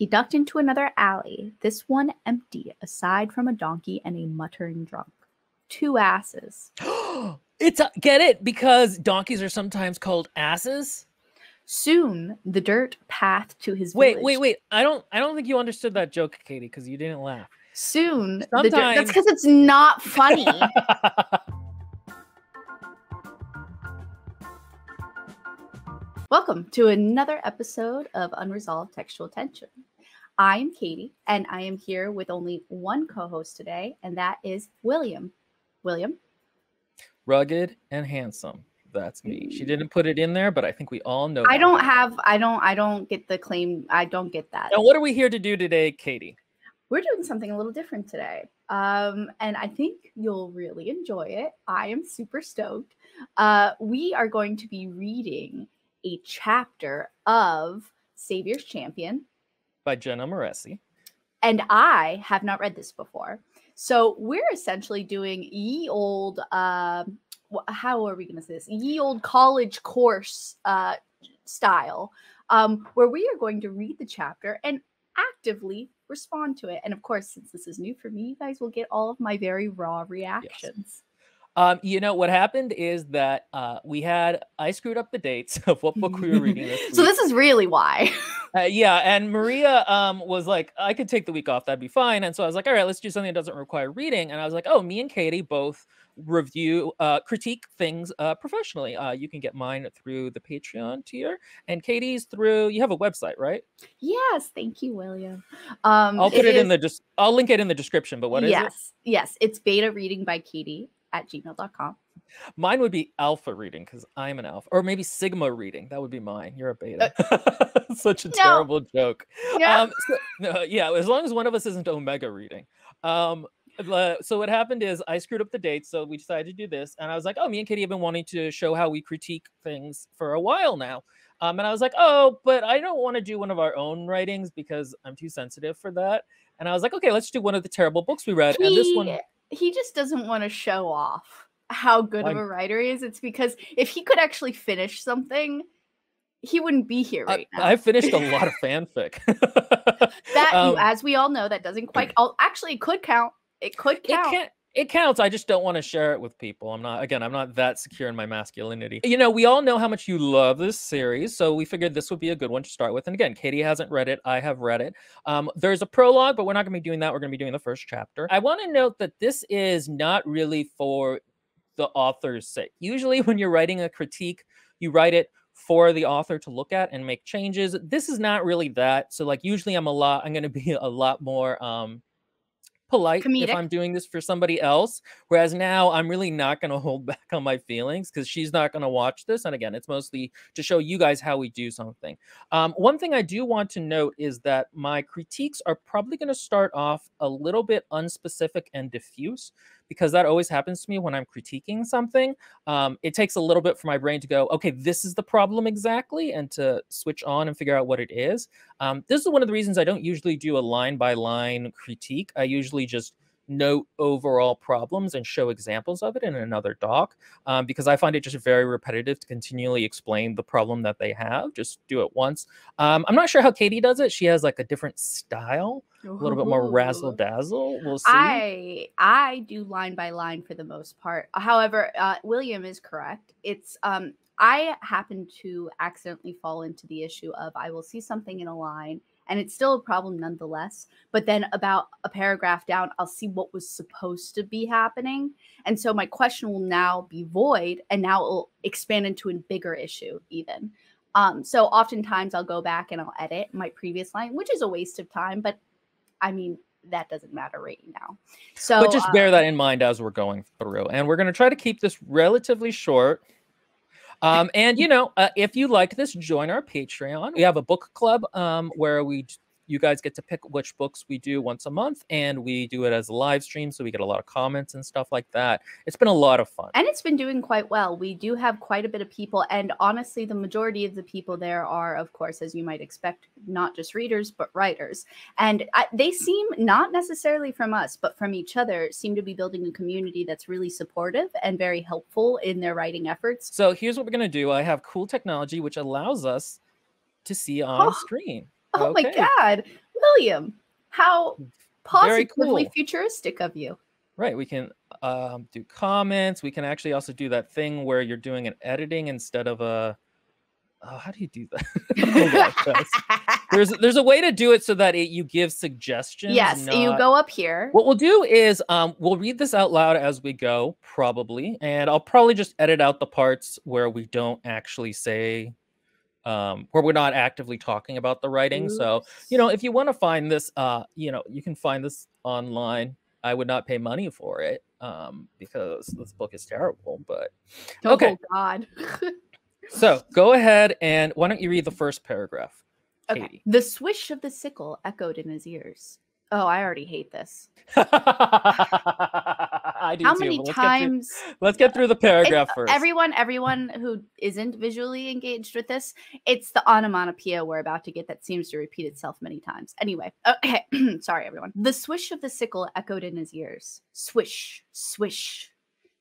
He ducked into another alley, this one empty, aside from a donkey and a muttering drunk. Two asses. it's a, get it because donkeys are sometimes called asses. Soon, the dirt path to his Wait, village. wait, wait! I don't, I don't think you understood that joke, Katie, because you didn't laugh. Soon, the dirt, that's because it's not funny. Welcome to another episode of Unresolved Textual Tension. I am Katie, and I am here with only one co host today, and that is William. William? Rugged and handsome. That's me. She didn't put it in there, but I think we all know. I that. don't have, I don't, I don't get the claim. I don't get that. Now, what are we here to do today, Katie? We're doing something a little different today. Um, and I think you'll really enjoy it. I am super stoked. Uh, we are going to be reading a chapter of Savior's Champion, By Jenna Moreci. and I have not read this before. So we're essentially doing ye old, wh- how are we going to say this? Ye old college course uh, style, um, where we are going to read the chapter and actively respond to it. And of course, since this is new for me, you guys will get all of my very raw reactions. Um, you know what happened is that uh, we had I screwed up the dates of what book we were reading this so this is really why. Uh, yeah, and Maria um was like, I could take the week off, that'd be fine. And so I was like, all right, let's do something that doesn't require reading. And I was like, oh, me and Katie both review, uh, critique things uh, professionally. Uh, you can get mine through the Patreon tier, and Katie's through. You have a website, right? yes, thank you, William. Um, I'll put it, in the just. I'll link it in the description. But what is it? yes, yes, it's beta reading by Katie at gmail.com. Mine would be alpha reading because I'm an alpha, or maybe sigma reading. That would be mine. You're a beta. Such a no. terrible joke. Yeah. Um, so, no, yeah, as long as one of us isn't Omega reading. Um, so what happened is I screwed up the dates, so we decided to do this, and I was like, "Oh, me and Katie have been wanting to show how we critique things for a while now." Um, and I was like, "Oh, but I don't want to do one of our own writings because I'm too sensitive for that." And I was like, "Okay, let's do one of the terrible books we read." and this one, He- just doesn't want to show off how good of a writer he is. It's because if he could actually finish something, he wouldn't be here I, right now. I finished a lot of fanfic. that, Um, as we all know, that doesn't quite. Actually, it could count. It could it count. can it counts i just don't want to share it with people i'm not again i'm not that secure in my masculinity. You know we all know how much you love this series so we figured this would be a good one to start with and again katie hasn't read it i have read it. Um, there's a prologue but we're not going to be doing that we're going to be doing the first chapter. I want to note that this is not really for the author's sake. Usually when you're writing a critique you write it for the author to look at and make changes. This is not really that so like usually i'm a lot i'm going to be a lot more um polite Comedic. if I'm doing this for somebody else. Whereas now I'm really not going to hold back on my feelings because she's not going to watch this. And again, it's mostly to show you guys how we do something. Um, one thing I do want to note is that my critiques are probably going to start off a little bit unspecific and diffuse because that always happens to me when I'm critiquing something. Um, it takes a little bit for my brain to go, okay, this is the problem exactly, and to switch on and figure out what it is. Um, this is one of the reasons I don't usually do a line by line critique. I usually just note overall problems and show examples of it in another doc um, because I find it just very repetitive to continually explain the problem that they have. Just do it once. Um, I'm not sure how Katie does it. She has like a different style, a little bit more razzle dazzle. We'll see. I I do line by line for the most part. However, uh, William is correct. It's um I happen to accidentally fall into the issue of I will see something in a line and it's still a problem nonetheless. But then about a paragraph down, I'll see what was supposed to be happening, and so my question will now be void, and now it will expand into a bigger issue even. Um, so oftentimes I'll go back and I'll edit my previous line, which is a waste of time, but I mean that doesn't matter right now. So but just bear that in mind as we're going through. And we're going to try to keep this relatively short. Um, and you know, uh, if you like this, join our Patreon. We have a book club um, where we you guys get to pick which books we do once a month, and we do it as a live stream, so we get a lot of comments and stuff like that. It's been a lot of fun. and it's been doing quite well. We do have quite a bit of people, and honestly, the majority of the people there are, of course, as you might expect, not just readers but writers. And I, they seem not necessarily from us, but from each other, seem to be building a community that's really supportive and very helpful in their writing efforts. So here's what we're gonna do. I have cool technology which allows us to see on Oh. screen. Oh my god! William, how positively cool. futuristic of you. Right. We can um, do comments. We can actually also do that thing where you're doing an editing instead of a. Oh, how do you do that? There's there's a way to do it so that it, you give suggestions. yes, you go up here. What we'll do is um, we'll read this out loud as we go, probably, and I'll probably just edit out the parts where we don't actually say, um, where we're not actively talking about the writing. So you know, if you want to find this, uh, you know, you can find this online. I would not pay money for it um, because this book is terrible. But oh, okay. God. so go ahead and why don't you read the first paragraph, Okay. Katie? The swish of the sickle echoed in his ears. Oh, I already hate this. I do How too, many let's get through- times Let's get through the it- paragraph first. everyone everyone who isn't visually engaged with this, it's the onomatopoeia we're about to get that seems to repeat itself many times. Anyway, okay, sorry everyone. The swish of the sickle echoed in his ears. Swish, swish.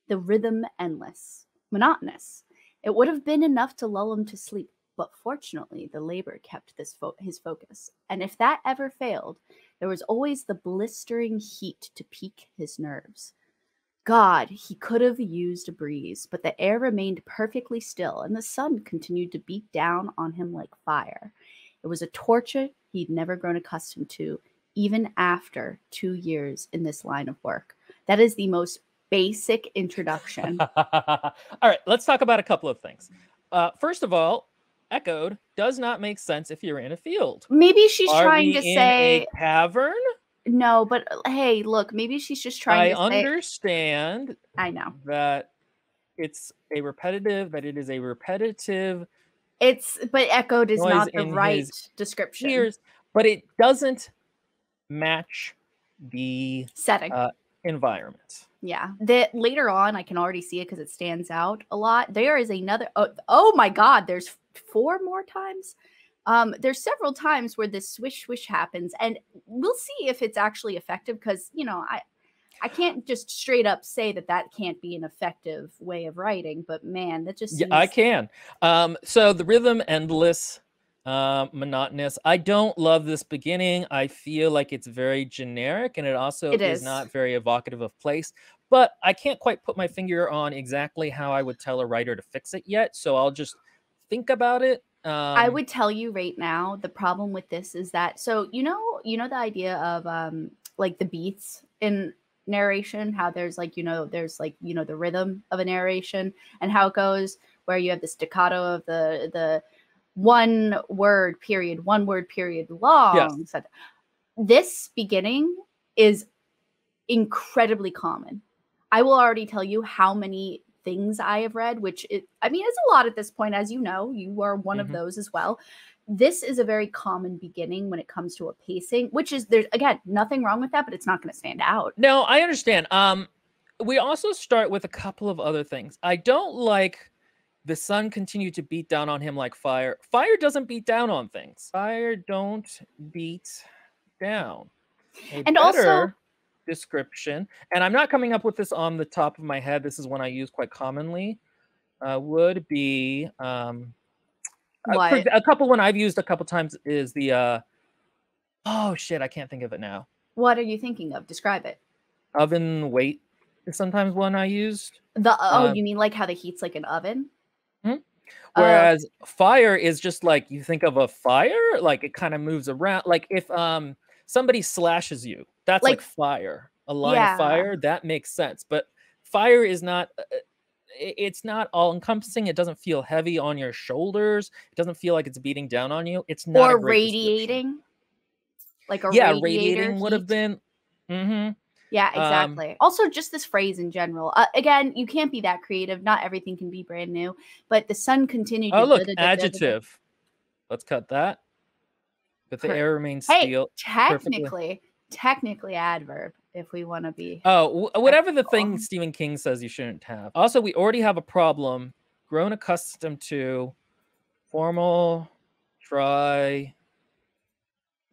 The rhythm endless, monotonous. It would have been enough to lull him to sleep, but fortunately the labor kept this fo- his focus. And if that ever failed, there was always the blistering heat to pique his nerves. God, he could have used a breeze, but the air remained perfectly still, and the sun continued to beat down on him like fire. It was a torture he'd never grown accustomed to, even after two years in this line of work. That is the most basic introduction. all right, let's talk about a couple of things. Uh, first of all, echoed does not make sense if you're in a field. Maybe she's Are trying to in say a cavern? No, but uh, hey, look, maybe she's just trying I to say understand I know. that it's a repetitive, that it is a repetitive It's but echoed is not the right description. ears, but it doesn't match the setting. uh, environment. Yeah. That later on, I can already see it because it stands out a lot. There is another. Oh, oh my God! There's four more times. Um, there's several times where this swish swish happens, and we'll see if it's actually effective. Because you know, I I can't just straight up say that that can't be an effective way of writing. But man, that just Yeah, I can. Um, so the rhythm endless, um, monotonous. I don't love this beginning. I feel like it's very generic, and it also It is is. not very evocative of place. But I can't quite put my finger on exactly how I would tell a writer to fix it yet. So I'll just think about it. Um, I would tell you right now the problem with this is that so you know you know the idea of um like the beats in narration how there's like you know there's like you know the rhythm of a narration and how it goes where you have the staccato of the the one word period one word period long said this beginning is incredibly common. I will already tell you how many things i have read which it, i mean it's a lot at this point as you know you are one Mhm. of those as well this is a very common beginning when it comes to a pacing which is there's again nothing wrong with that but it's not going to stand out No, I understand. Um, we also start with a couple of other things. I don't like the sun continued to beat down on him like fire. Fire doesn't beat down on things. Fire don't beat down. And also- better description, and I'm not coming up with this on the top of my head. This is one I use quite commonly. Uh, would be um, a- a couple one I've used a couple times is the uh, oh shit, I can't think of it now. what are you thinking of describe it oven weight is sometimes one I used. the oh Um, you mean like how the heat's like an oven Hmm? Oh, Whereas fire is just like you think of a fire, like it kind of moves around. Like if um somebody slashes you, that's like, Like- fire. A line Yeah. of fire that makes sense. But fire is not. uh, i- It's not all encompassing. It doesn't feel heavy on your shoulders. It doesn't feel like it's beating down on you. It's not or radiating like a Yeah, radiating would have been. hmm Yeah, Um, exactly. also, just this phrase in general. Uh, again, you can't be that creative. Not everything can be brand new. But the sun continued. Oh look, adjective. Let's cut that. But the Per- air remains Hey, steel. technically, technically adverb. If we want to be. Oh, whatever the thing Stephen King says you shouldn't have. Also, we already have a problem. Grown accustomed to formal, dry,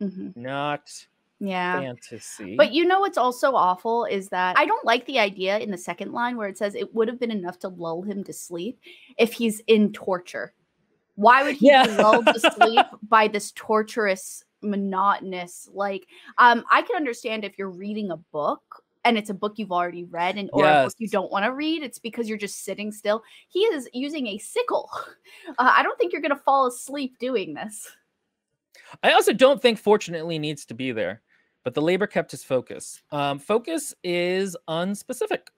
Mhm. not Yeah. fantasy. But you know what's also awful is that I don't like the idea in the second line where it says it would have been enough to lull him to sleep if he's in torture. Why would he Yeah. be lulled to sleep by this torturous monotonous. Like, um, I can understand if you're reading a book and it's a book you've already read and or yes. a book you don't want to read. It's because you're just sitting still. He is using a sickle. Uh, I don't think you're gonna fall asleep doing this. I also don't think fortunately needs to be there, but the labor kept his focus. Um, focus is unspecific.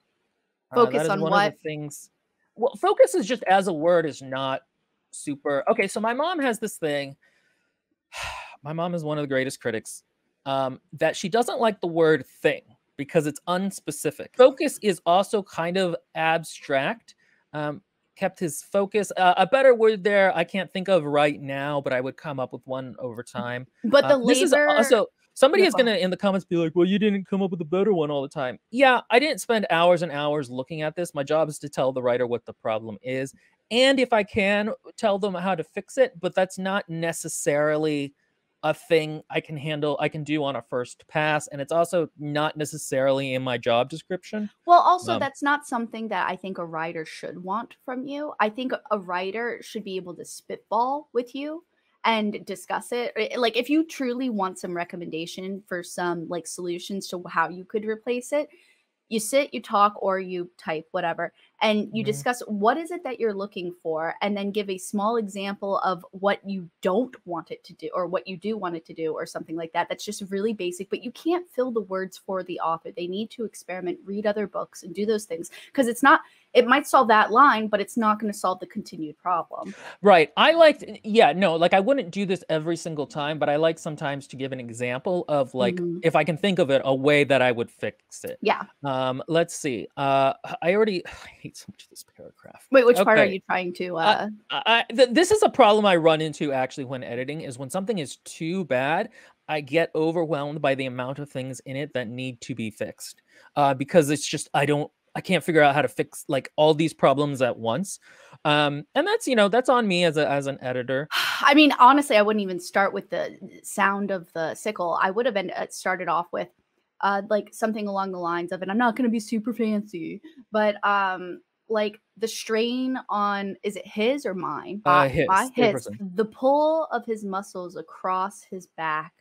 Focus uh, on what things? Well, focus is just as a word is not super. Okay, so my mom has this thing. My mom is one of the greatest critics. Um, that she doesn't like the word thing because it's unspecific. Focus is also kind of abstract. Um, kept his focus. Uh, a better word there I can't think of right now, but I would come up with one over time. But the uh, labor. This is also somebody is gonna in the comments be like, "Well, you didn't come up with a better one all the time." Yeah, I didn't spend hours and hours looking at this. My job is to tell the writer what the problem is, and if I can, tell them how to fix it. But that's not necessarily a thing I can handle, I can do on a first pass. And it's also not necessarily in my job description. Well, also, um, that's not something that I think a writer should want from you. I think a writer should be able to spitball with you and discuss it. Eh, like, if you truly want some recommendation for some like solutions to how you could replace it, you sit, you talk, or you type, whatever, and you mm-hmm. discuss what is it that you're looking for, and then give a small example of what you don't want it to do, or what you do want it to do, or something like that. That's just really basic, but you can't fill the words for the author. They need to experiment, read other books, and do those things because it's not it might solve that line, but it's not going to solve the continued problem. Right. I like, yeah, no, like I wouldn't do this every single time, but I like sometimes to give an example of like, mm-hmm. if I can think of it, a way that I would fix it. Yeah. Um, let's see. Uh, I already, I hate so much of this paragraph. Wait, which okay. part are you trying to? Uh... Uh, I, th- this is a problem I run into actually when editing is when something is too bad, I get overwhelmed by the amount of things in it that need to be fixed. Uh, because it's just I don't I can't figure out how to fix like all these problems at once. Um, and that's you know that's on me as a as an editor. I mean, honestly, I wouldn't even start with the sound of the sickle. I would have been uh, started off with uh, like something along the lines of, and I'm not going to be super fancy, but um, like the strain on is it his or mine? Uh, his, my, his. The pull of his muscles across his back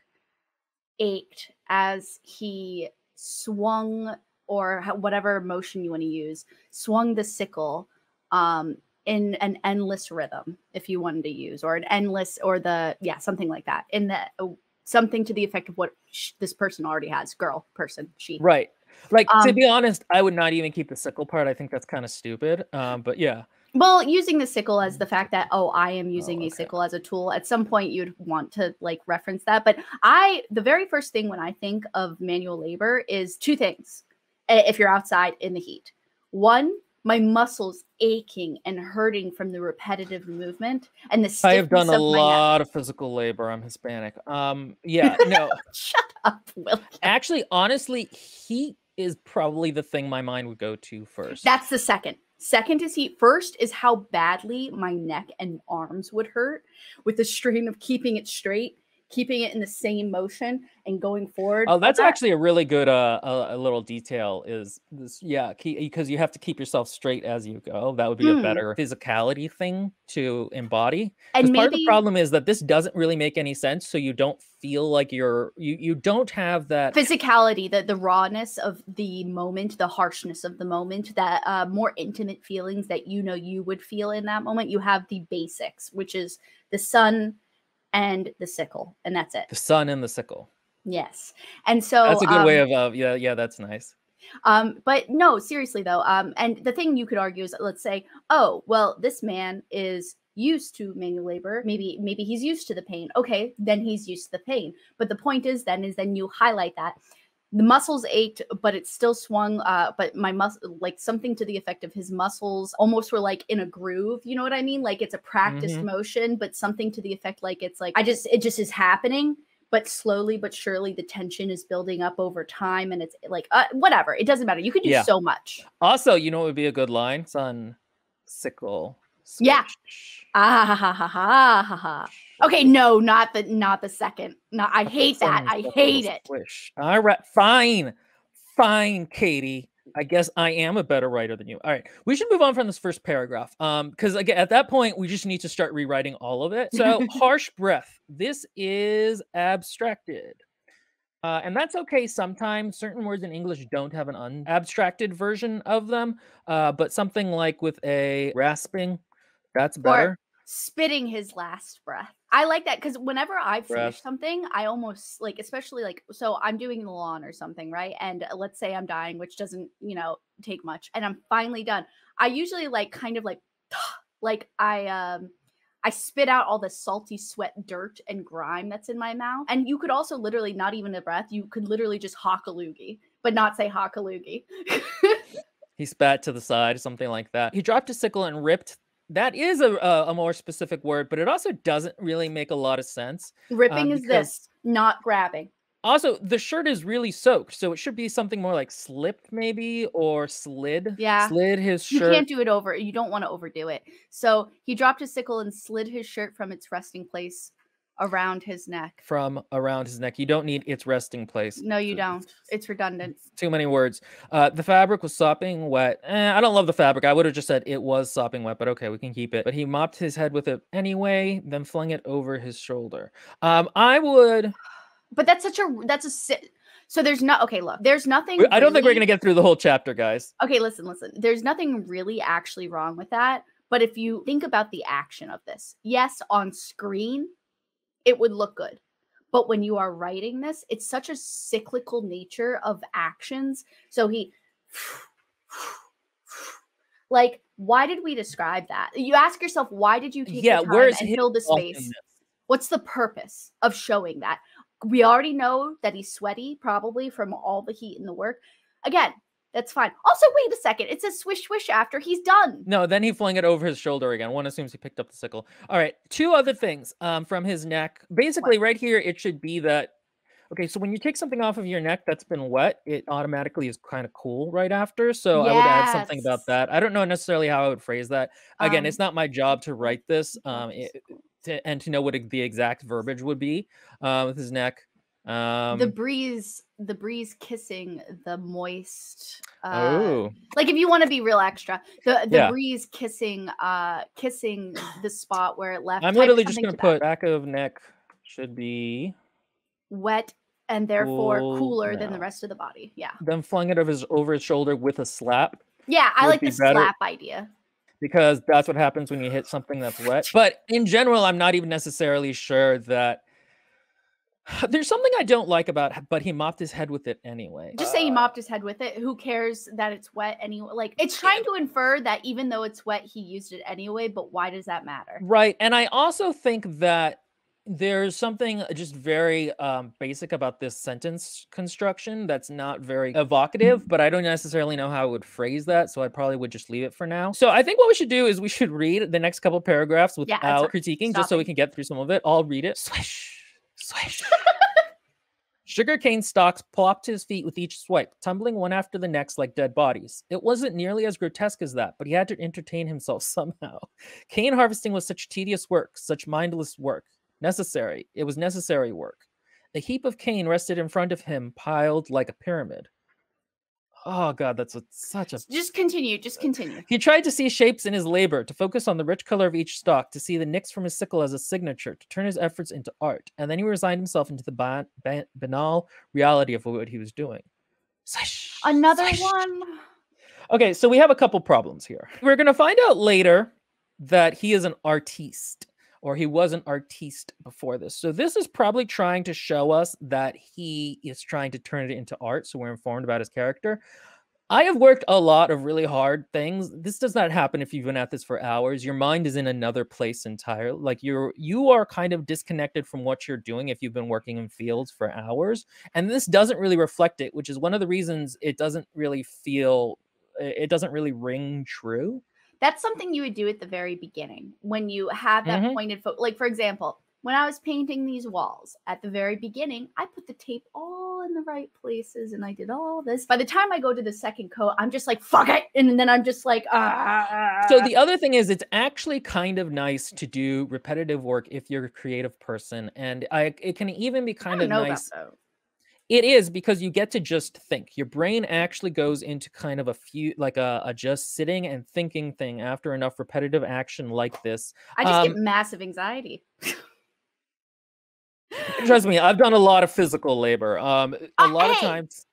ached as he swung or whatever motion you want to use, swung the sickle um, in an endless rhythm, if you wanted to use, or an endless, or the yeah, something like that, in the uh, something to the effect of what sh- this person already has, girl, person, she. Right. Like um, to be honest, I would not even keep the sickle part. I think that's kind of stupid. Um, but yeah. Well, using the sickle as the fact that oh, I am using oh, okay. a sickle as a tool. At some point, you'd want to like reference that. But I, the very first thing when I think of manual labor is two things if you're outside in the heat. One, my muscles aching and hurting from the repetitive movement and the I have done a lot of physical labor. I'm Hispanic. Um, yeah, no. Shut up, Will. Actually, honestly, heat is probably the thing my mind would go to first. That's the second. Second is heat. First is how badly my neck and arms would hurt with the strain of keeping it straight keeping it in the same motion and going forward. Oh, that's that. actually a really good uh a, a, little detail is this yeah, because you have to keep yourself straight as you go. That would be mm. a hmm. better physicality thing to embody. And maybe, part of the problem is that this doesn't really make any sense so you don't feel like you're you you don't have that physicality, the the rawness of the moment, the harshness of the moment, that uh more intimate feelings that you know you would feel in that moment. You have the basics, which is the sun and the sickle, and that's it. The sun and the sickle. Yes, and so that's a good um, way of uh, yeah, yeah, that's nice. Um, but no, seriously though, um, and the thing you could argue is, let's say, oh, well, this man is used to manual labor maybe maybe he's used to the pain okay then he's used to the pain but the point is then is then you highlight that the muscles ached, but it still swung. Uh, but my muscle, like something to the effect of his muscles, almost were like in a groove. You know what I mean? Like it's a practiced mm-hmm. motion, but something to the effect like it's like I just it just is happening. But slowly but surely, the tension is building up over time, and it's like uh, whatever. It doesn't matter. You could do yeah. so much. Also, you know what would be a good line? Sun, sickle. Switch. Yeah. Ah ha ha ha ha ha ha. Okay, no, not the not the second. No, I hate that. I hate it. Wish. All right, fine, fine, Katie. I guess I am a better writer than you. All right, we should move on from this first paragraph. Um, because again, at that point, we just need to start rewriting all of it. So, harsh breath. This is abstracted. Uh, and that's okay sometimes. Certain words in English don't have an unabstracted version of them. Uh, but something like with a rasping, that's better. Spitting his last breath. I like that because whenever I finish something, I almost like, especially like, so I'm doing the lawn or something, right? And uh, let's say I'm dying, which doesn't, you know, take much, and I'm finally done. I usually like kind of like, like I um, I spit out all the salty sweat, dirt, and grime that's in my mouth. And you could also literally not even a breath. You could literally just hawk a loogie, but not say hawk a loogie. He spat to the side, something like that. He dropped his sickle and ripped. That is a, a, a more specific word, but it also doesn't really make a lot of sense. Ripping Um, is this, not grabbing. Also, the shirt is really soaked, so it should be something more like slipped, maybe, or slid. Yeah. Slid his shirt. You can't do it over. You don't want to overdo it. So he dropped his sickle and slid his shirt from its resting place around his neck. from around his neck. You don't need its resting place. No, you don't. It's redundant. Too many words. Uh, the fabric was sopping wet. Eh, I don't love the fabric. I would have just said it was sopping wet, but okay, we can keep it. But he mopped his head with it anyway, then flung it over his shoulder. Um, I would. But that's such a that's a si- so there's not okay. Look, there's nothing. I don't think we're gonna get through the whole chapter, guys. Okay, listen, listen. There's nothing really actually wrong with that. But if you think about the action of this, yes, on screen, it would look good. But when you are writing this, it's such a cyclical nature of actions. So he, like, why did we describe that? You ask yourself, why did you take Yeah, the time and fill the space? What's the purpose of showing that? We already know that he's sweaty, probably from all the heat in the work. Again, that's fine. Also, wait a second. It says swish swish after he's done. No, then he flung it over his shoulder again. One assumes he picked up the sickle. All right, two other things um, from his neck. Basically, right here, it should be that. Okay, so when you take something off of your neck that's been wet, it automatically is kind of cool right after. So I would add something about that. I don't know necessarily how I would phrase that. Again, Um, it's not my job to write this um, it- to, and to know what the exact verbiage would be uh, with his neck. Um, the breeze, the breeze kissing the moist. Uh, oh, like if you want to be real extra, the the Yeah. breeze kissing, uh, kissing the spot where it left. I'm literally just gonna to that. put back of neck should be wet and therefore Cool cooler than the rest of the body. Yeah, then flung it over his over his shoulder with a slap. yeah. I like the slap idea. because that's what happens when you hit something that's wet. But in general, I'm not even necessarily sure that there's something I don't like about but he mopped his head with it anyway. Just say he mopped his head with it. Who cares that it's wet anyway? Like it's trying to infer that even though it's wet, he used it anyway. But why does that matter? Right. And I also think that there's something just very um, basic about this sentence construction that's not very evocative, but I don't necessarily know how I would phrase that. So I probably would just leave it for now. So I think what we should do is we should read the next couple paragraphs without what- critiquing, just so we can get through some of it. I'll read it. Swish, swish. Sugarcane stalks plopped to his feet with each swipe, tumbling one after the next like dead bodies. It wasn't nearly as grotesque as that, but he had to entertain himself somehow. Cane harvesting was such tedious work, such mindless work. Necessary. It was necessary work. A heap of cane rested in front of him, piled like a pyramid. Oh god, that's a, such a Just continue. Just uh, continue. he tried to see shapes in his labor, to focus on the rich color of each stalk, to see the nicks from his sickle as a signature, to turn his efforts into art. And then he resigned himself into the ba- ba- banal reality of what he was doing. Swish, Another swish. one. Okay, so we have a couple problems here. We're going to find out later that he is an artiste or he was an artiste before this. So this is probably trying to show us that he is trying to turn it into art so we're informed about his character. I have worked a lot of really hard things. This does not happen if you've been at this for hours. Your mind is in another place entirely. Like you're you are kind of disconnected from what you're doing if you've been working in fields for hours. And this doesn't really reflect it, which is one of the reasons it doesn't really feel it doesn't really ring true. That's something you would do at the very beginning when you have that Mhm. pointed foot. Like, for example, when I was painting these walls at the very beginning, I put the tape all in the right places and I did all this. By the time I go to the second coat, I'm just like, fuck it. And then I'm just like, ah. So the other thing is it's actually kind of nice to do repetitive work if you're a creative person and I it can even be kind of know nice. It is because you get to just think. Your brain actually goes into kind of a few, like a, a just sitting and thinking thing after enough repetitive action like this. I just Um, get massive anxiety. Trust me, I've done a lot of physical labor. Um, a Uh, lot of times,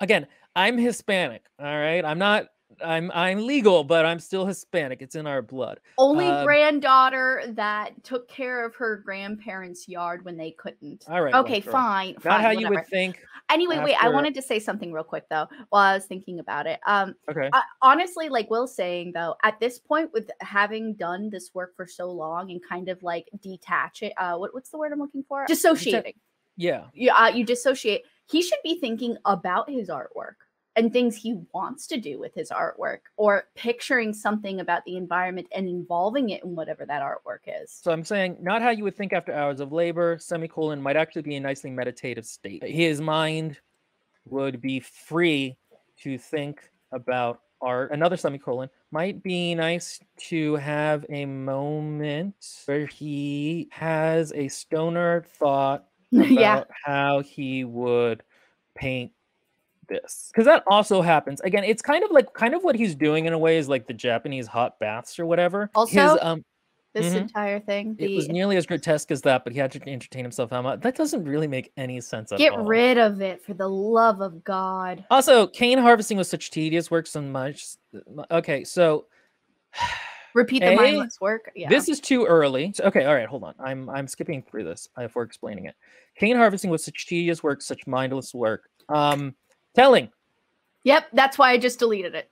again, I'm Hispanic. All right, I'm not. I'm I'm legal, but I'm still Hispanic. It's in our blood. Only Um, granddaughter that took care of her grandparents' yard when they couldn't. All right. Okay, sure. fine. Not fine, how you would think. Anyway, wait. I wanted to say something real quick though, while I was thinking about it. Um, Okay. I, honestly, like Will's saying though, at this point, with having done this work for so long and kind of like detach it, uh, what, what's the word I'm looking for? Dissociating. Yeah. You, uh, you dissociate. He should be thinking about his artwork and things he wants to do with his artwork, or picturing something about the environment and involving it in whatever that artwork is. So I'm saying not how you would think after hours of labor, semicolon, might actually be a nicely meditative state. His mind would be free to think about art. Another semicolon might be nice to have a moment where he has a stoner thought about yeah. how he would paint this because that also happens again it's kind of like kind of what he's doing in a way is like the japanese hot baths or whatever his Also, um This Mhm. entire thing. it was nearly as grotesque as that, but he had to entertain himself. How much? That doesn't really make any sense at Get all. rid of it for the love of God. Also, cane harvesting was such tedious work. So much. Okay, so Repeat the A, mindless work. Yeah. this is too early. So- okay, all right, hold on. I'm I'm skipping through this uh, if we're explaining it. Cane harvesting was such tedious work, such mindless work. Um, telling. Yep, that's why I just deleted it.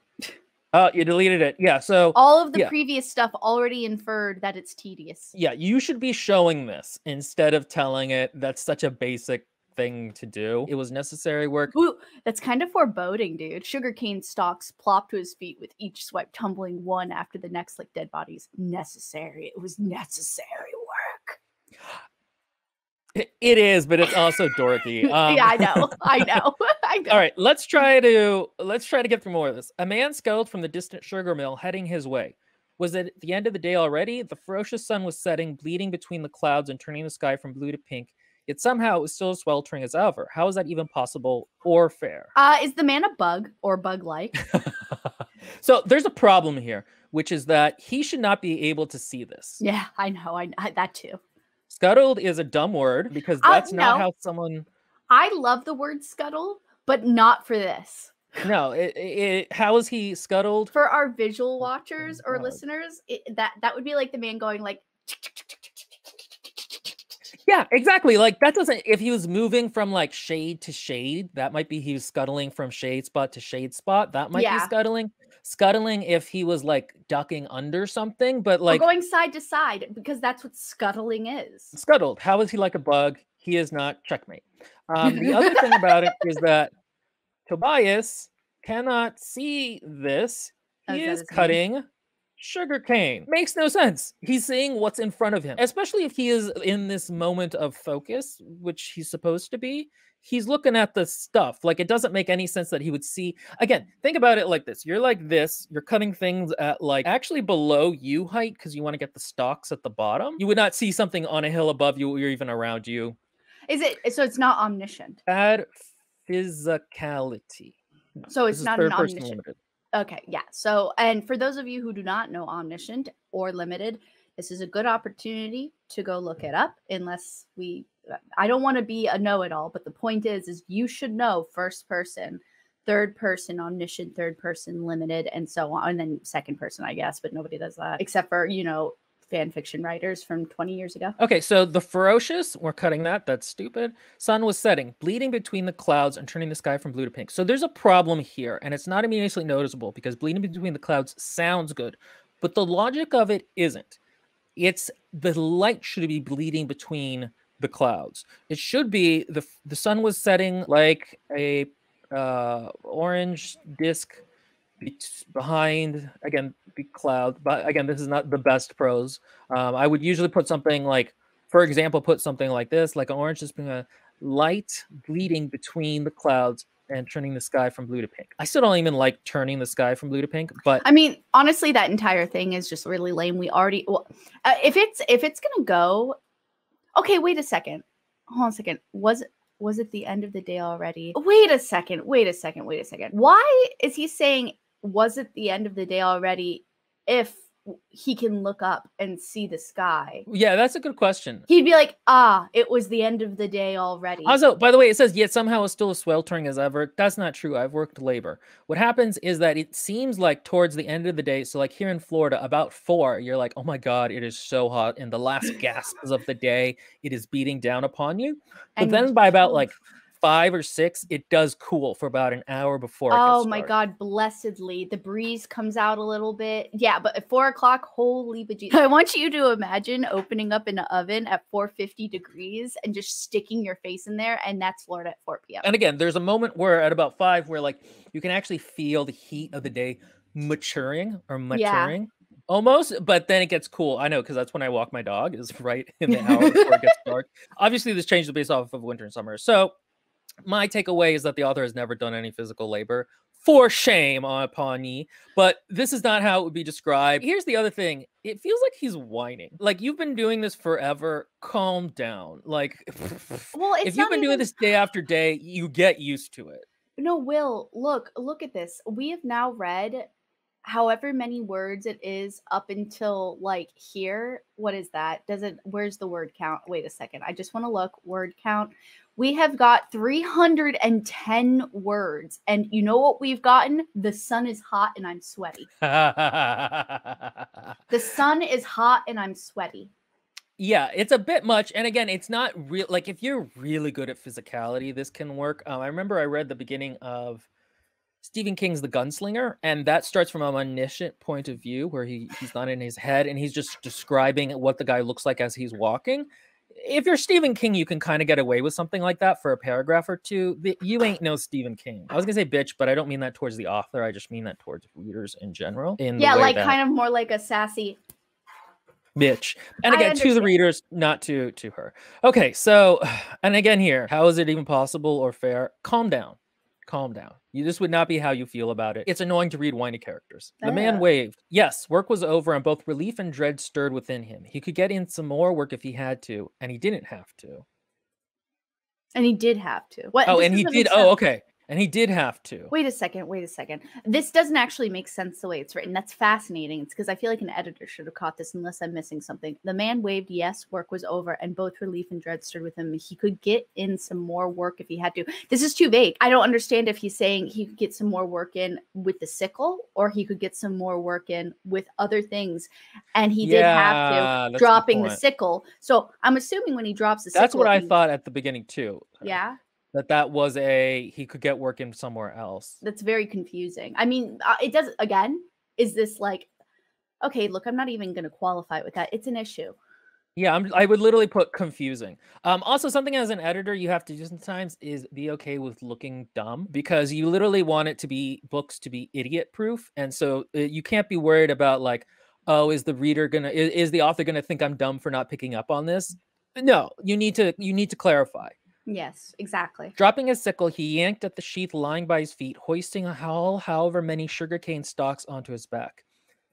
Oh, you deleted it. Yeah. So All of the Yeah. previous stuff already inferred that it's tedious. yeah, you should be showing this instead of telling it. That's such a basic thing to do. It was necessary work. Ooh, that's kind of foreboding, dude. Sugarcane stalks plopped to his feet with each swipe tumbling one after the next like dead bodies. Necessary. It was necessary work. It- is, but it's also Dorothy. Um, yeah, I know. I know. I know. All right, let's try to let's try to get through more of this. A man scowled from the distant sugar mill, heading his way. Was it the end of the day already? The ferocious sun was setting, bleeding between the clouds and turning the sky from blue to pink. Yet somehow it was still as sweltering as ever. How is that even possible or fair? Uh, is the man a bug or bug like? so there's a problem here, which is that he should not be able to see this. yeah, I know. I, I that too. Scuttled is a dumb word because Uh, that's not how someone. I love the word scuttle, but not for this. No, it, it, how is he scuttled? For our visual watchers or listeners, it, that that would be like the man going like. Yeah, exactly. Like that doesn't if he was moving from like shade to shade, that might be he was scuttling from shade spot to shade spot. That might be scuttling. Scuttling if he was like ducking under something, but like or going side to side because that's what scuttling is. scuttled. How is he like a bug? He is not checkmate. Um, the other thing about it is that Tobias cannot see this. Oh, He is that is name? cutting sugar cane. Makes no sense. He's seeing what's in front of him, especially if he is in this moment of focus, which he's supposed to be. He's looking at the stuff. Like it doesn't make any sense that he would see. Again, think about it like this. You're like this, you're cutting things at like actually below you height because you want to get the stalks at the bottom. You would not see something on a hill above you or even around you. Is it so? It's not omniscient. Bad physicality. So it's not an omniscient. limited. Okay, yeah. So, and for those of you who do not know omniscient or limited, this is a good opportunity to go look it up. Unless we, I don't want to be a know-it-all, but the point is, is you should know first person, third person, omniscient, third person, limited, and so on, and then second person, I guess. But nobody does that except for you know fan fiction writers from 20 years ago. Okay, so the ferocious, we're cutting that. That's stupid. Sun was setting, bleeding between the clouds and turning the sky from blue to pink. So there's a problem here, and it's not immediately noticeable because bleeding between the clouds sounds good, but the logic of it isn't. It's the light should be bleeding between the clouds. It should be the the sun was setting like a uh, orange disc behind again the cloud but again this is not the best prose um, i would usually put something like for example put something like this like an orange just being a light bleeding between the clouds and turning the sky from blue to pink i still don't even like turning the sky from blue to pink but I mean, honestly, that entire thing is just really lame. We already, well, uh, if it's if it's gonna go, okay. Wait a second. Hold on a second. Was was it the end of the day already? Wait a second. Wait a second. Wait a second. Why is he saying was it the end of the day already if he can look up and see the sky? Yeah, that's a good question. He'd be like, ah, it was the end of the day already. Also, by the way, it says yet somehow it's still as sweltering as ever. That's not true. I've worked labor. What happens is that it seems like towards the end of the day, so like here in Florida, about four, you're like, oh my god, it is so hot. In the last gasps of the day, it is beating down upon you. But And- then by about like five or six, it does cool for about an hour before. Oh my god, blessedly. The breeze comes out a little bit. Yeah, but at four o'clock, holy bejesus. I want you to imagine opening up an oven at 450 degrees and just sticking your face in there, and that's Florida at 4 p.m. And again, there's a moment where at about five where like you can actually feel the heat of the day maturing or maturing. Almost, but then it gets cool. I know because that's when I walk my dog is right in the hour before it gets dark. Obviously, this changes based off of winter and summer. So, my takeaway is that the author has never done any physical labor. For shame upon ye. But this is not how it would be described. Here's the other thing. It feels like he's whining. Like you've been doing this forever. Calm down. Like Well, it's if you've been doing this day after day, you get used to it. No, Will, look, look at this. We have now read however many words it is up until like here. What is that? Does it where's the word count? Wait a second. I just want to look word count. We have got 310 words. And you know what we've gotten? The sun is hot and I'm sweaty. The sun is hot and I'm sweaty. yeah, it's a bit much. And again, it's not real. Like if you're really good at physicality, this can work. Um, I remember I read the beginning of Stephen King's The Gunslinger, and that starts from an omniscient point of view where he he's not in his head and he's just describing what the guy looks like as he's walking. If you're Stephen King, you can kind of get away with something like that for a paragraph or two. You ain't no Stephen King. I was gonna say bitch, but I don't mean that towards the author. I just mean that towards readers in general. In Yeah, like kind of more like a sassy. bitch and again to the readers not to to her okay so and again here how is it even possible or fair calm down calm down you this would not be how you feel about it it's annoying to read whiny characters the man Ah. waved yes work was over and both relief and dread stirred within him he could get in some more work if he had to and he didn't have to And he did have to. What? oh and he did oh okay and he did have to Wait a second, wait a second. This doesn't actually make sense the way it's written. That's fascinating. It's because I feel like an editor should have caught this unless I'm missing something. The man waved, yes, work was over, and both relief and dread stirred with him. He could get in some more work if he had to. This is too vague. I don't understand if he's saying he could get some more work in with the sickle or he could get some more work in with other things. And he did have to, Yeah, that's a good dropping the point. sickle. So I'm assuming when he drops the that's sickle. what i he- thought at the beginning too Yeah. That that was a he could get work in somewhere else that's very confusing. I mean, uh, it does again. Is this like, okay? Look, I'm not even going to qualify with that. It's an issue. Yeah, I'm, I would literally put confusing. Um, also, something as an editor you have to do sometimes is be okay with looking dumb because you literally want it to be books to be idiot proof, and so uh, you can't be worried about like, oh, is the reader gonna is, is the author gonna think I'm dumb for not picking up on this? No, you need to you need to clarify. Yes, exactly. Dropping his sickle, he yanked at the sheath lying by his feet, hoisting a howl, however many sugarcane stalks onto his back.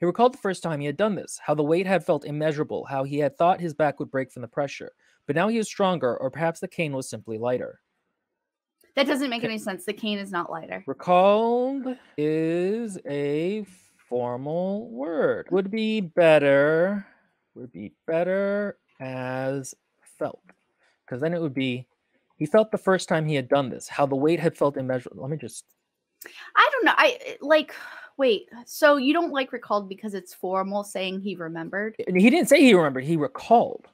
He recalled the first time he had done this, how the weight had felt immeasurable, how he had thought his back would break from the pressure. But now he was stronger, or perhaps the cane was simply lighter. That doesn't make any sense. The cane is not lighter. Recalled is a formal word. Would be better, would be better as felt. Because then it would be, he felt the first time he had done this, how the weight had felt immeasurable. Let me just I don't know. I eh, like. Wait. So you don't like recalled because it's formal, saying he remembered? he didn't say he remembered he recalled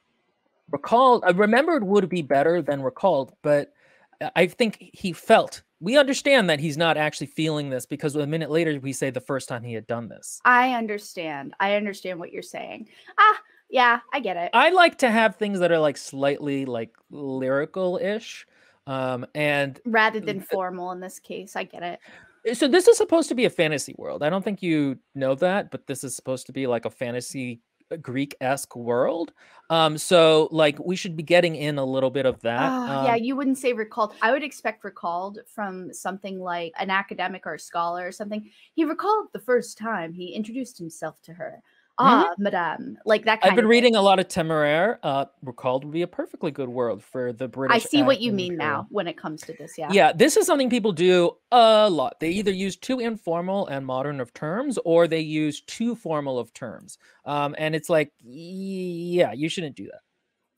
recalled uh, remembered would be better than recalled but uh, i think he felt we understand that he's not actually feeling this because a minute later we say the first time he had done this I understand. I understand what you're saying. Ah, yeah, I get it. i like to have things that are like slightly like lyrical-ish um and Rather than formal in this case, I get it. so this is supposed to be a fantasy world i don't think you know that but this is supposed to be like a fantasy uh, greek-esque world um so like we should be getting in a little bit of that yeah, um, you wouldn't say recalled. I would expect recalled from something like an academic or a scholar or something. He recalled the first time he introduced himself to her. Ah, mm-hmm. madame, like that. I've been reading a lot of Temeraire. Uh, recalled would be a perfectly good world for the British. I see what you mean now when it comes to this. Yeah, yeah. This is something people do a lot. They either use too informal and modern of terms, or they use too formal of terms. Um, and it's like, yeah, you shouldn't do that.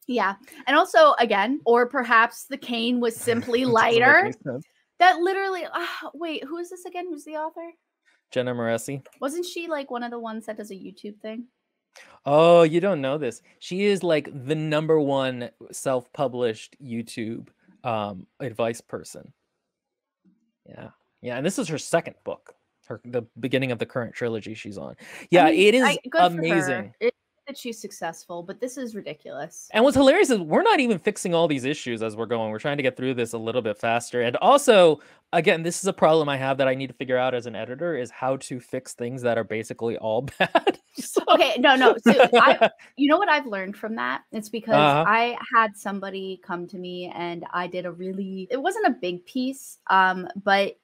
Yeah, and also again, or perhaps the cane was simply lighter. that literally. Uh, wait, who is this again? Who's the author? Jenna Moreci. Wasn't she like one of the ones that does a YouTube thing? Oh, you don't know this. She is like the number one self-published YouTube um, advice person. Yeah. Yeah, and this is her second book. Her the beginning of the current trilogy she's on. Yeah, I mean, it is I, amazing. It, that she's successful, but this is ridiculous. And what's hilarious is we're not even fixing all these issues as we're going. We're trying to get through this a little bit faster. And also, again, this is a problem I have that I need to figure out as an editor is how to fix things that are basically all bad. so... Okay, no, no. So I, you know what I've learned from that? It's because uh-huh. I had somebody come to me and I did a really it wasn't a big piece, um, but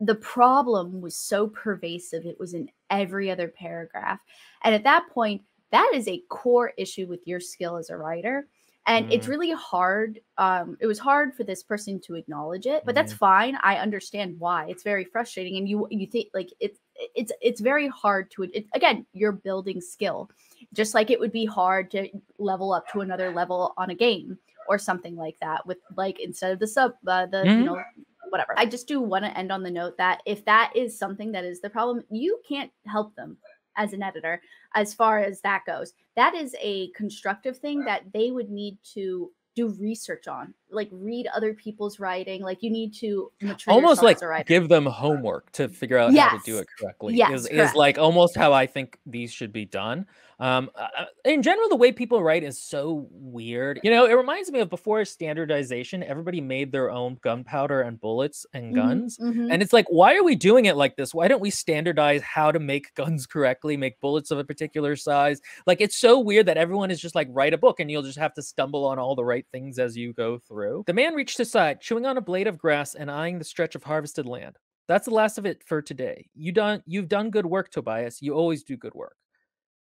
the problem was so pervasive. It was in every other paragraph. And at that point, that is a core issue with your skill as a writer and mm. it's really hard um it was hard for this person to acknowledge it but mm. that's mm-hmm. fine i understand why it's very frustrating and you you think like it's it's it's very hard to it, again you're building skill just like it would be hard to level up to another level on a game or something like that with like instead of the sub uh, the mm. you mm-hmm. know whatever i just do want to end on the note that if that is something that is the problem you can't help them as an editor as far as that goes. That is a constructive thing that they would need to do research on like read other people's writing like you need to almost like give them homework to figure out yes. how to do it correctly yes, is, is like almost how i think these should be done um, uh, uh, in general, the way people write is so weird. You know, it reminds me of before standardization, everybody made their own gunpowder and bullets and mm-hmm, guns. Mm-hmm. And it's like, why are we doing it like this? Why don't we standardize how to make guns correctly, make bullets of a particular size? Like, it's so weird that everyone is just like, write a book and you'll just have to stumble on all the right things as you go through. The man reached his side, chewing on a blade of grass and eyeing the stretch of harvested land. That's the last of it for today. You done you've done good work, Tobias. You always do good work.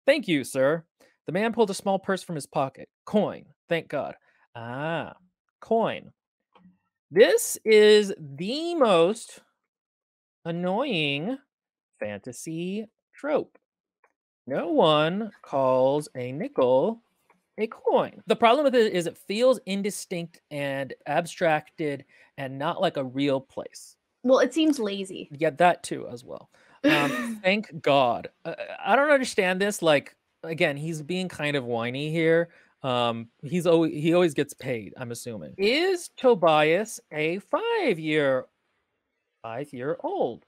Thank you, sir. The man pulled a small purse from his pocket. Coin. Thank God. Ah, coin. This is the most annoying fantasy trope. No one calls a nickel a coin. The problem with it is it feels indistinct and abstracted and not like a real place. Well, it seems lazy. Yeah, that too, as well. Um, thank God. Uh, I don't understand this. Like again, he's being kind of whiny here. Um, he's always he always gets paid. I'm assuming. Is Tobias a five year, five year old?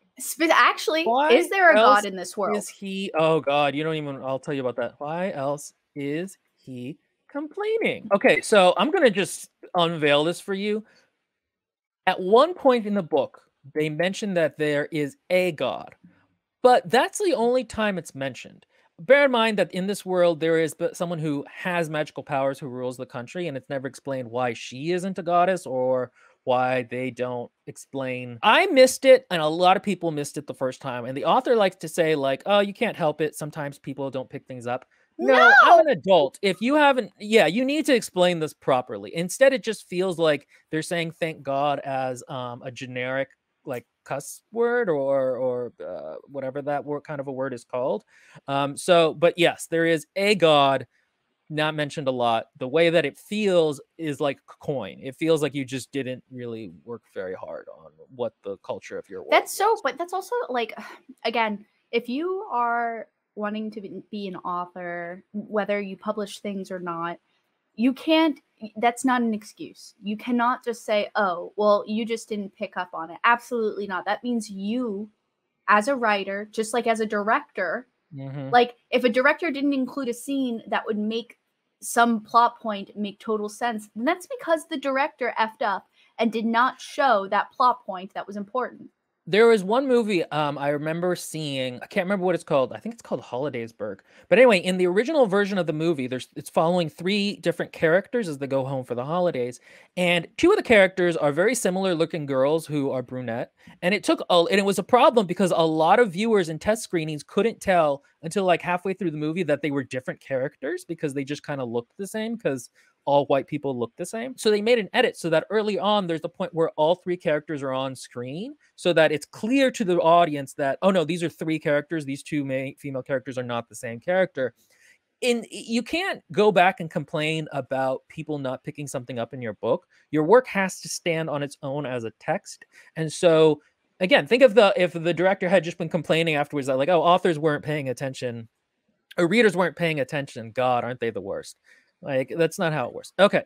Actually, Why is there a god in this world? Is he? Oh God, you don't even. I'll tell you about that. Why else is he complaining? Okay, so I'm gonna just unveil this for you. At one point in the book, they mention that there is a god. But that's the only time it's mentioned. Bear in mind that in this world, there is someone who has magical powers who rules the country, and it's never explained why she isn't a goddess or why they don't explain. I missed it, and a lot of people missed it the first time. And the author likes to say, like, oh, you can't help it. Sometimes people don't pick things up. No, no, I'm an adult. If you haven't, yeah, you need to explain this properly. Instead, it just feels like they're saying thank God as um, a generic like cuss word or or uh, whatever that word kind of a word is called. Um, so, but yes, there is a god not mentioned a lot. The way that it feels is like coin. It feels like you just didn't really work very hard on what the culture of your world. That's so, but that's also like again, if you are wanting to be an author, whether you publish things or not, you can't that's not an excuse. You cannot just say, "Oh, well, you just didn't pick up on it." Absolutely not. That means you as a writer, just like as a director, mm-hmm. like if a director didn't include a scene that would make some plot point make total sense, then that's because the director effed up and did not show that plot point that was important. There was one movie um, I remember seeing. I can't remember what it's called. I think it's called Hollidaysburg. But anyway, in the original version of the movie, there's it's following three different characters as they go home for the holidays, and two of the characters are very similar looking girls who are brunette. And it took a, and it was a problem because a lot of viewers in test screenings couldn't tell until like halfway through the movie that they were different characters because they just kind of looked the same because all white people look the same. So they made an edit so that early on there's the point where all three characters are on screen so that it's clear to the audience that oh no, these are three characters, these two female characters are not the same character. And you can't go back and complain about people not picking something up in your book. Your work has to stand on its own as a text. And so again, think of the if the director had just been complaining afterwards that like oh authors weren't paying attention or readers weren't paying attention. God, aren't they the worst? Like that's not how it works. Okay.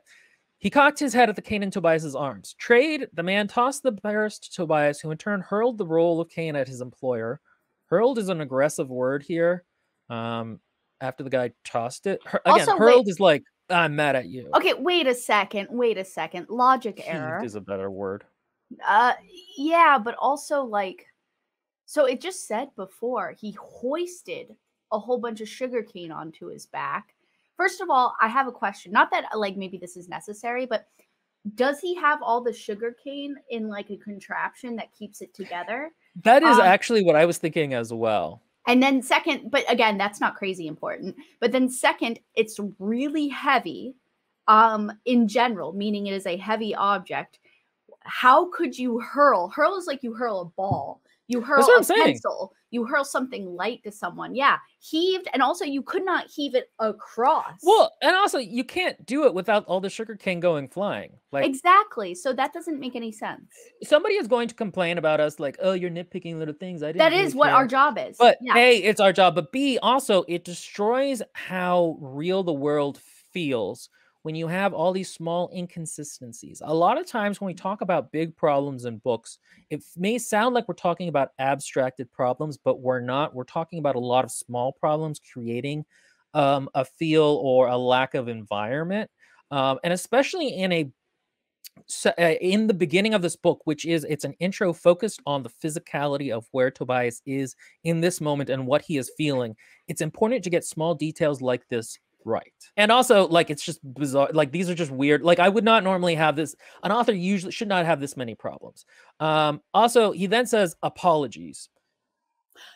He cocked his head at the cane in Tobias's arms. Trade, the man tossed the purse to Tobias, who in turn hurled the roll of cane at his employer. Hurled is an aggressive word here. Um, after the guy tossed it. Again, also, hurled wait. is like, I'm mad at you. Okay, wait a second. Wait a second. Logic error is a better word. Uh yeah, but also like so it just said before he hoisted a whole bunch of sugar cane onto his back First of all, I have a question. Not that like maybe this is necessary, but does he have all the sugar cane in like a contraption that keeps it together? That is um, actually what I was thinking as well. And then second, but again, that's not crazy important. But then second, it's really heavy um in general, meaning it is a heavy object. How could you hurl? Hurl is like you hurl a ball. You hurl a pencil. You hurl something light to someone. Yeah, heaved, and also you could not heave it across. Well, and also you can't do it without all the sugar cane going flying. Like exactly. So that doesn't make any sense. Somebody is going to complain about us, like, "Oh, you're nitpicking little things." I didn't. That is really what care. our job is. But yeah. a, it's our job. But b, also it destroys how real the world feels when you have all these small inconsistencies. A lot of times when we talk about big problems in books, it may sound like we're talking about abstracted problems, but we're not. We're talking about a lot of small problems creating um, a feel or a lack of environment. Um, and especially in a so, uh, in the beginning of this book, which is it's an intro focused on the physicality of where Tobias is in this moment and what he is feeling. It's important to get small details like this right. And also, like, it's just bizarre. Like, these are just weird. Like, I would not normally have this. An author usually should not have this many problems. Um, also, he then says apologies.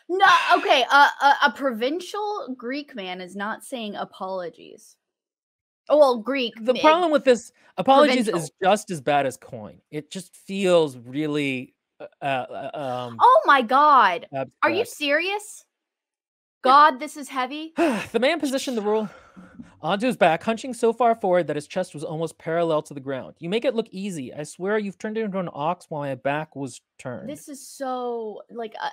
No, okay. Uh, a, a provincial Greek man is not saying apologies. Oh, well, Greek. The problem with this apologies provincial. is just as bad as coin. It just feels really. Uh, uh, um, oh my god! Abstract. Are you serious? God, this is heavy. the man positioned the rule onto his back, hunching so far forward that his chest was almost parallel to the ground. You make it look easy. I swear you've turned it into an ox while my back was turned. This is so like uh,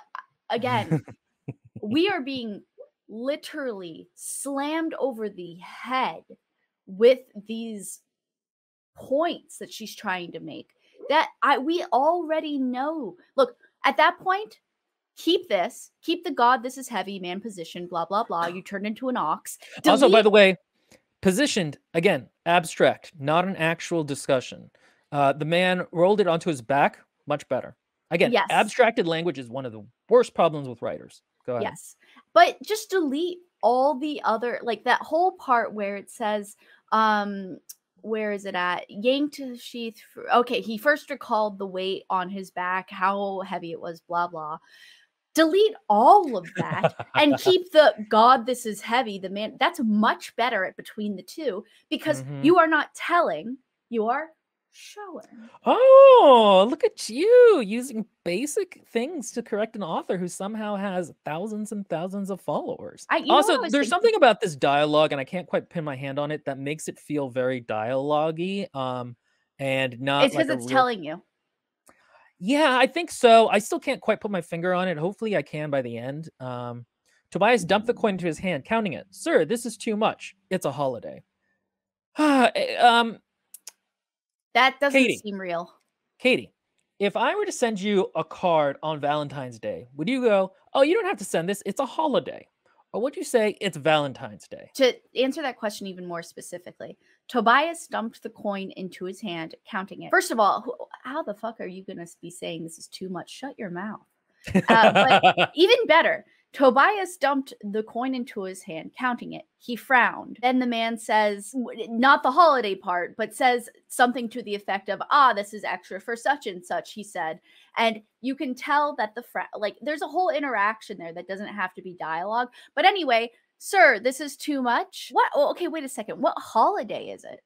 again, we are being literally slammed over the head with these points that she's trying to make. That I we already know. Look, at that point, keep this, keep the god, this is heavy man position, blah, blah, blah. You turned into an ox. Delete- also, by the way, positioned again, abstract, not an actual discussion. Uh, the man rolled it onto his back, much better. Again, yes. abstracted language is one of the worst problems with writers. Go ahead. Yes. But just delete all the other, like that whole part where it says, um, where is it at? Yanked sheath. Okay, he first recalled the weight on his back, how heavy it was, blah, blah delete all of that and keep the god this is heavy the man that's much better at between the two because mm-hmm. you are not telling you are showing oh look at you using basic things to correct an author who somehow has thousands and thousands of followers I, also there's thinking? something about this dialogue and i can't quite pin my hand on it that makes it feel very dialogue um and not it's because like it's real... telling you yeah, I think so. I still can't quite put my finger on it. Hopefully, I can by the end. Um, Tobias dumped the coin into his hand, counting it. Sir, this is too much. It's a holiday. Eh, um, that doesn't Katie, seem real. Katie, if I were to send you a card on Valentine's Day, would you go, "Oh, you don't have to send this. It's a holiday," or would you say it's Valentine's Day? To answer that question even more specifically, Tobias dumped the coin into his hand, counting it. First of all, how the fuck are you gonna be saying this is too much? Shut your mouth. Uh, but even better, Tobias dumped the coin into his hand, counting it. He frowned. Then the man says, not the holiday part, but says something to the effect of, ah, this is extra for such and such, he said. And you can tell that the, fra- like, there's a whole interaction there that doesn't have to be dialogue. But anyway, sir, this is too much. What? Oh, okay, wait a second. What holiday is it?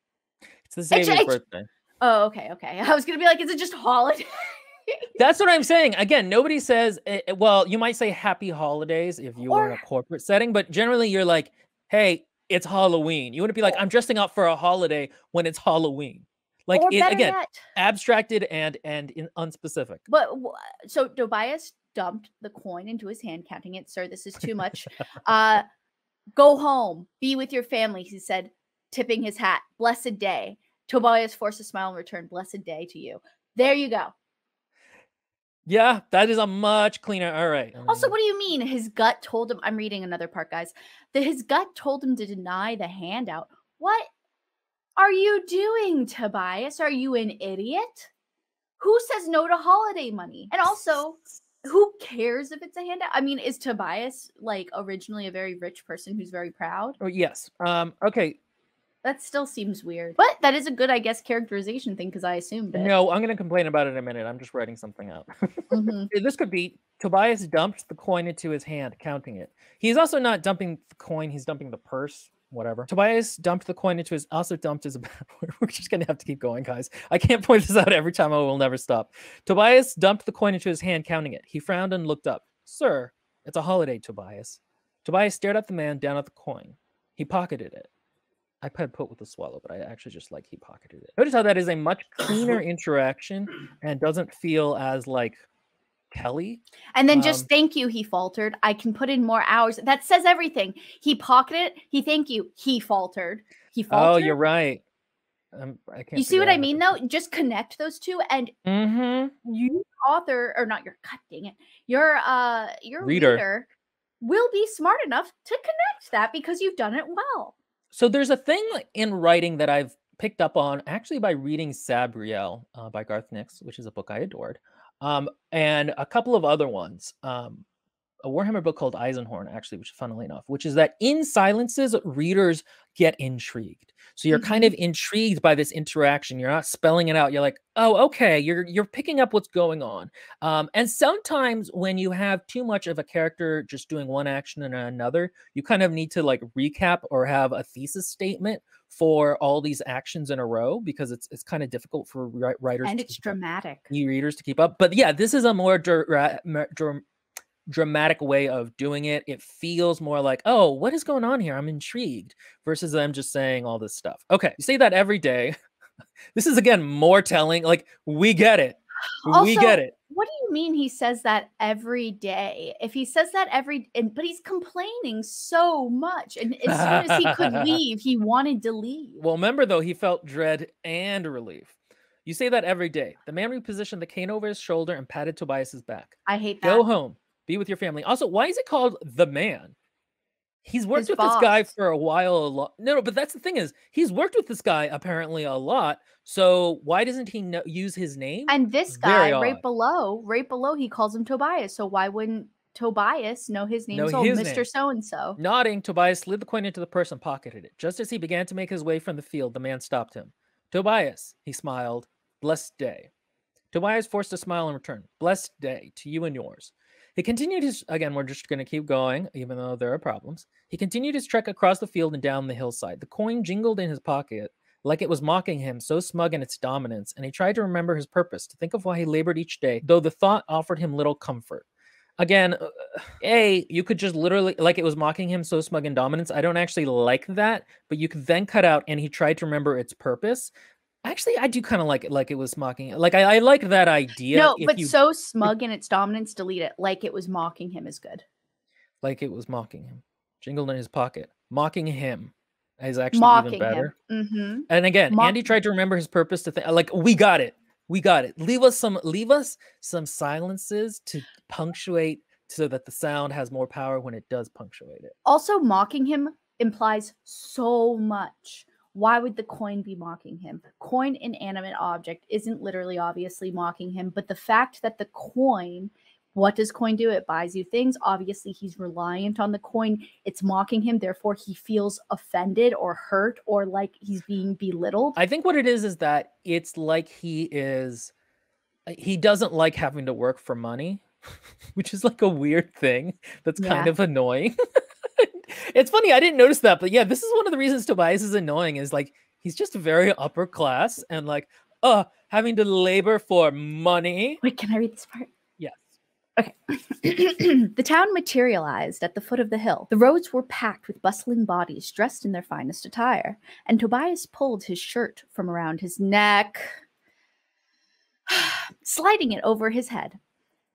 It's the Savior's birthday. Oh, okay, okay. I was going to be like, is it just holiday? That's what I'm saying. Again, nobody says, eh, eh, well, you might say happy holidays if you were in a corporate setting, but generally you're like, hey, it's Halloween. You wouldn't be like, I'm dressing up for a holiday when it's Halloween. Like it, again, yet, abstracted and and in, unspecific. But so Tobias dumped the coin into his hand, counting it. Sir, this is too much. uh, go home, be with your family, he said, tipping his hat. Blessed day. Tobias forced a smile in return. Blessed day to you. There you go. Yeah, that is a much cleaner. All right. Also, what do you mean? His gut told him. I'm reading another part, guys. That his gut told him to deny the handout. What are you doing, Tobias? Are you an idiot? Who says no to holiday money? And also, who cares if it's a handout? I mean, is Tobias like originally a very rich person who's very proud? oh, yes. Um. Okay. That still seems weird. But that is a good, I guess, characterization thing because I assumed it. No, I'm gonna complain about it in a minute. I'm just writing something out. Mhm. this could be Tobias dumped the coin into his hand, counting it. He's also not dumping the coin, he's dumping the purse, whatever. Tobias dumped the coin into his also dumped his we're just gonna have to keep going, guys. I can't point this out every time I will never stop. Tobias dumped the coin into his hand, counting it. He frowned and looked up. Sir, it's a holiday, Tobias. Tobias stared at the man down at the coin. He pocketed it. I put put with a swallow, but I actually just like he pocketed it. Notice how that is a much cleaner interaction and doesn't feel as like Kelly. And then just Um, thank you, he faltered. I can put in more hours. That says everything. He pocketed it. He thank you. He faltered. He faltered. Oh, you're right. Um, I can't You see what I mean, though? Just connect those two, and Mm-hmm. you, author, or not your, god dang it, your uh, your Reader. reader. will be smart enough to connect that because you've done it well. So there's a thing in writing that I've picked up on actually by reading Sabriel uh, by Garth Nix, which is a book I adored, um, and a couple of other ones. Um, a Warhammer book called Eisenhorn, actually, which funnily enough, which is that in silences, readers get intrigued. So you're kind of intrigued by this interaction. You're not spelling it out. You're like, oh, okay. You're you're picking up what's going on. Um, and sometimes when you have too much of a character just doing one action and another, you kind of need to like recap or have a thesis statement for all these actions in a row because it's it's kind of difficult for wri- writers And to it's up dramatic. new readers to keep up. But yeah, this is a more dra- dramatic way of doing it. It feels more like, oh, what is going on here? I'm intrigued versus them just saying all this stuff. Okay, you say that every day. this is again more telling. Like we get it, we get it. What do you mean he says that every day? If he says that every and but he's complaining so much. And as soon as he could leave, he wanted to leave. Well, remember though, he felt dread and relief. You say that every day. The man repositioned the cane over his shoulder and patted Tobias's back. I hate that. Go home. Be with your family. Also, why is it called the man? He's worked His with this guy for a while a lot. No, no, but that's the thing is he's worked with this guy apparently a lot. So why doesn't he know, use his name? And this Very guy right odd. below, right below, he calls him Tobias. So why wouldn't Tobias know his name? Know his Mr. So and so. Nodding, Tobias slid the coin into the purse and pocketed it. Just as he began to make his way from the field, the man stopped him. Tobias, he smiled. Blessed day. Tobias forced a smile in return. Blessed day to you and yours. He continued his, again, we're just going to keep going, even though there are problems. He continued his trek across the field and down the hillside. The coin jingled in his pocket like it was mocking him, so smug in its dominance, and he tried to remember his purpose, to think of why he labored each day, though the thought offered him little comfort. Again, uh, A, you could just literally, like it was mocking him, so smug in dominance. I don't actually like that, but you could then cut out, and he tried to remember its purpose. Actually, I do kind of like it, like it was mocking. Like I, I like that idea. no, but you, so smug in its dominance, delete it. Like it was mocking him is good. like it was mocking him, jingled in his pocket, mocking him is actually mocking even better. him. hmm And again, Andy tried to remember his purpose to think like we got it. We got it. Leave us some leave us some silences to punctuate so that the sound has more power when it does punctuate it. Also, mocking him implies so much. Why would the coin be mocking him? Coin, inanimate object, isn't literally obviously mocking him, but the fact that the coin, what does coin do? It buys you things. Obviously, he's reliant on the coin. It's mocking him. Therefore, he feels offended or hurt or like he's being belittled. I think what it is is that it's like he is, he doesn't like having to work for money, which is like a weird thing that's kind of annoying. it's funny, I didn't notice that, but yeah, this is one of the reasons Tobias is annoying is like he's just very upper class and like, uh, having to labor for money. Wait, can I read this part? Yes. Okay. the town materialized at the foot of the hill. The roads were packed with bustling bodies dressed in their finest attire, and Tobias pulled his shirt from around his neck, sliding it over his head.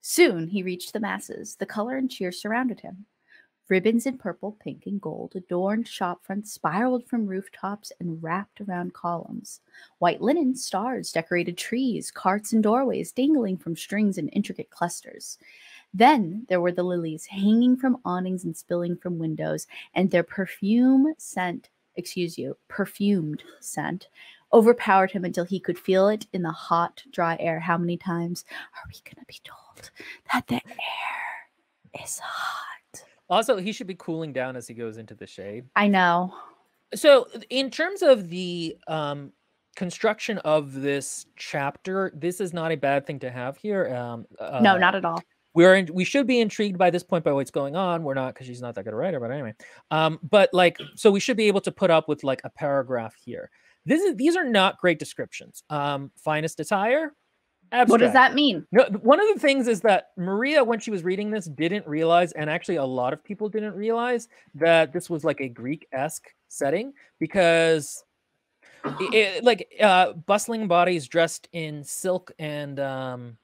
Soon he reached the masses. The color and cheer surrounded him. Ribbons in purple, pink, and gold adorned shop fronts, spiraled from rooftops, and wrapped around columns. White linen stars decorated trees, carts, and doorways dangling from strings in intricate clusters. Then there were the lilies hanging from awnings and spilling from windows, and their perfume scent, excuse you, perfumed scent, overpowered him until he could feel it in the hot, dry air. How many times are we going to be told that the air is hot? Also, he should be cooling down as he goes into the shade. I know. So, in terms of the um, construction of this chapter, this is not a bad thing to have here. Um, no, uh, not at all. we're in, we should be intrigued by this point by what's going on. We're not because she's not that good a writer, but anyway. Um, but like, so we should be able to put up with like a paragraph here. This is these are not great descriptions. Um, finest attire. What does that mean? No, one of the things is that Maria, when she was reading this, didn't realize, and actually a lot of people didn't realize that this was like a Greek-esque setting because, i- i- like, uh, bustling bodies dressed in silk and um,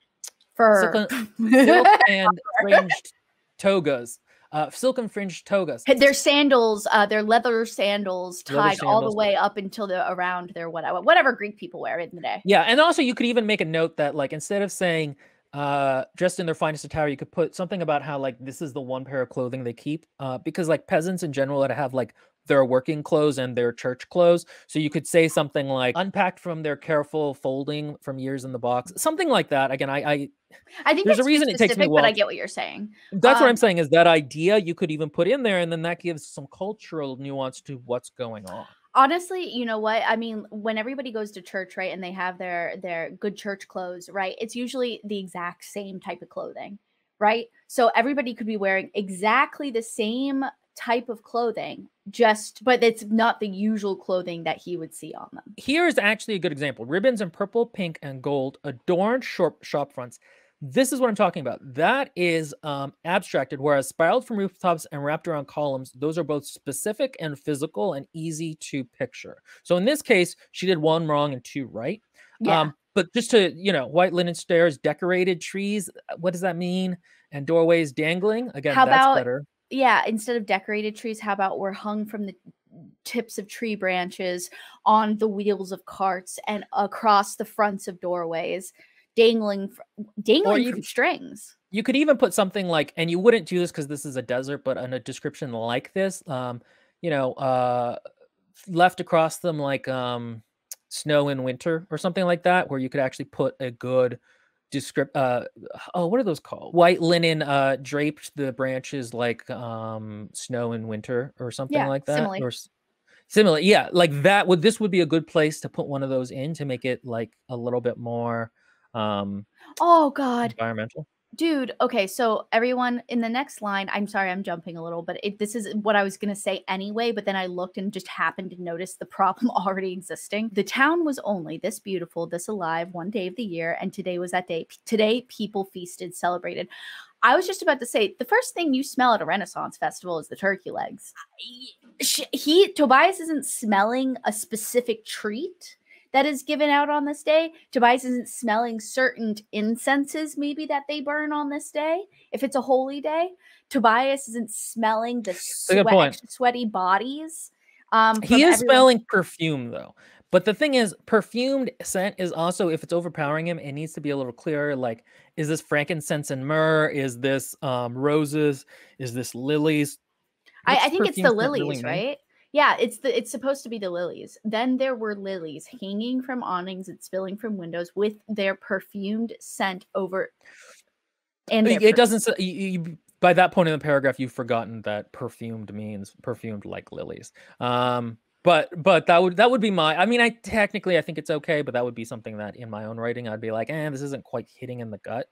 For silk, and- silk and fringed togas, uh, silk and fringed togas. their sandals, uh, their leather sandals Leather tied all the sandals. way up until the around their whatever whatever Greek people wear in the day. Yeah, and also you could even make a note that like instead of saying uh dressed in their finest attire, you could put something about how like this is the one pair of clothing they keep. Uh because like peasants in general that have like their working clothes and their church clothes. So you could say something like unpacked from their careful folding from years in the box. Something like that. Again, I I I think There's a that's too reason it takes me a specific, but I get what you're saying. that's what I'm Um, saying is that idea you could even put in there and then that gives some cultural nuance to what's going on. honestly you know what i mean when everybody goes to church right and they have their their good church clothes right it's usually the exact same type of clothing right so everybody could be wearing exactly the same type of clothing just but it's not the usual clothing that he would see on them Here is actually a good example. Ribbons in purple, pink, and gold adorned shop, shop fronts. This is what I'm talking about. That is um, abstracted, whereas spiraled from rooftops and wrapped around columns, those are both specific and physical and easy to picture. So in this case, she did one wrong and two right. yeah Um, but just to, you know, white linen stairs, decorated trees, uh, what does that mean? And doorways dangling. Again, How that's about- better. Yeah instead of decorated trees how about we're hung from the tips of tree branches on the wheels of carts and across the fronts of doorways dangling dangling you from strings. you could even put something like and you wouldn't do this because this is a desert but in a description like this um you know uh left across them like um snow in winter or something like that where you could actually put a good descript uh oh what are those called? White linen uh draped the branches like um snow in winter or something Yeah, like that simile. or similar yeah like that would this would be a good place to put one of those in to make it like a little bit more um oh god. environmental dude okay so everyone in the next line i'm sorry i'm jumping a little but it, this is what i was going to say anyway but then i looked and just happened to notice the problem already existing. The town was only this beautiful this alive one day of the year and today was that day P- today people feasted celebrated. I was just about to say the first thing you smell at a renaissance festival is the turkey legs. He tobias isn't smelling a specific treat that is given out on this day. Tobias isn't smelling certain incenses, maybe that they burn on this day. If it's a holy day, Tobias isn't smelling the sweat, sweaty bodies. Um, he is everyone- smelling perfume though but the thing is perfumed scent is also if it's overpowering him it needs to be a little clearer like is this frankincense and myrrh is this um roses is this lilies I, I think it's the really lilies, mean? right? Yeah, it's the it's supposed to be the lilies. Then there were lilies hanging from awnings and spilling from windows with their perfumed scent over. And it, it doesn't. You, you, by that point in the paragraph, you've forgotten that perfumed means perfumed like lilies. Um, but but that would that would be my. I mean, I technically I think it's okay, but that would be something that in my own writing I'd be like, eh, this isn't quite hitting in the gut.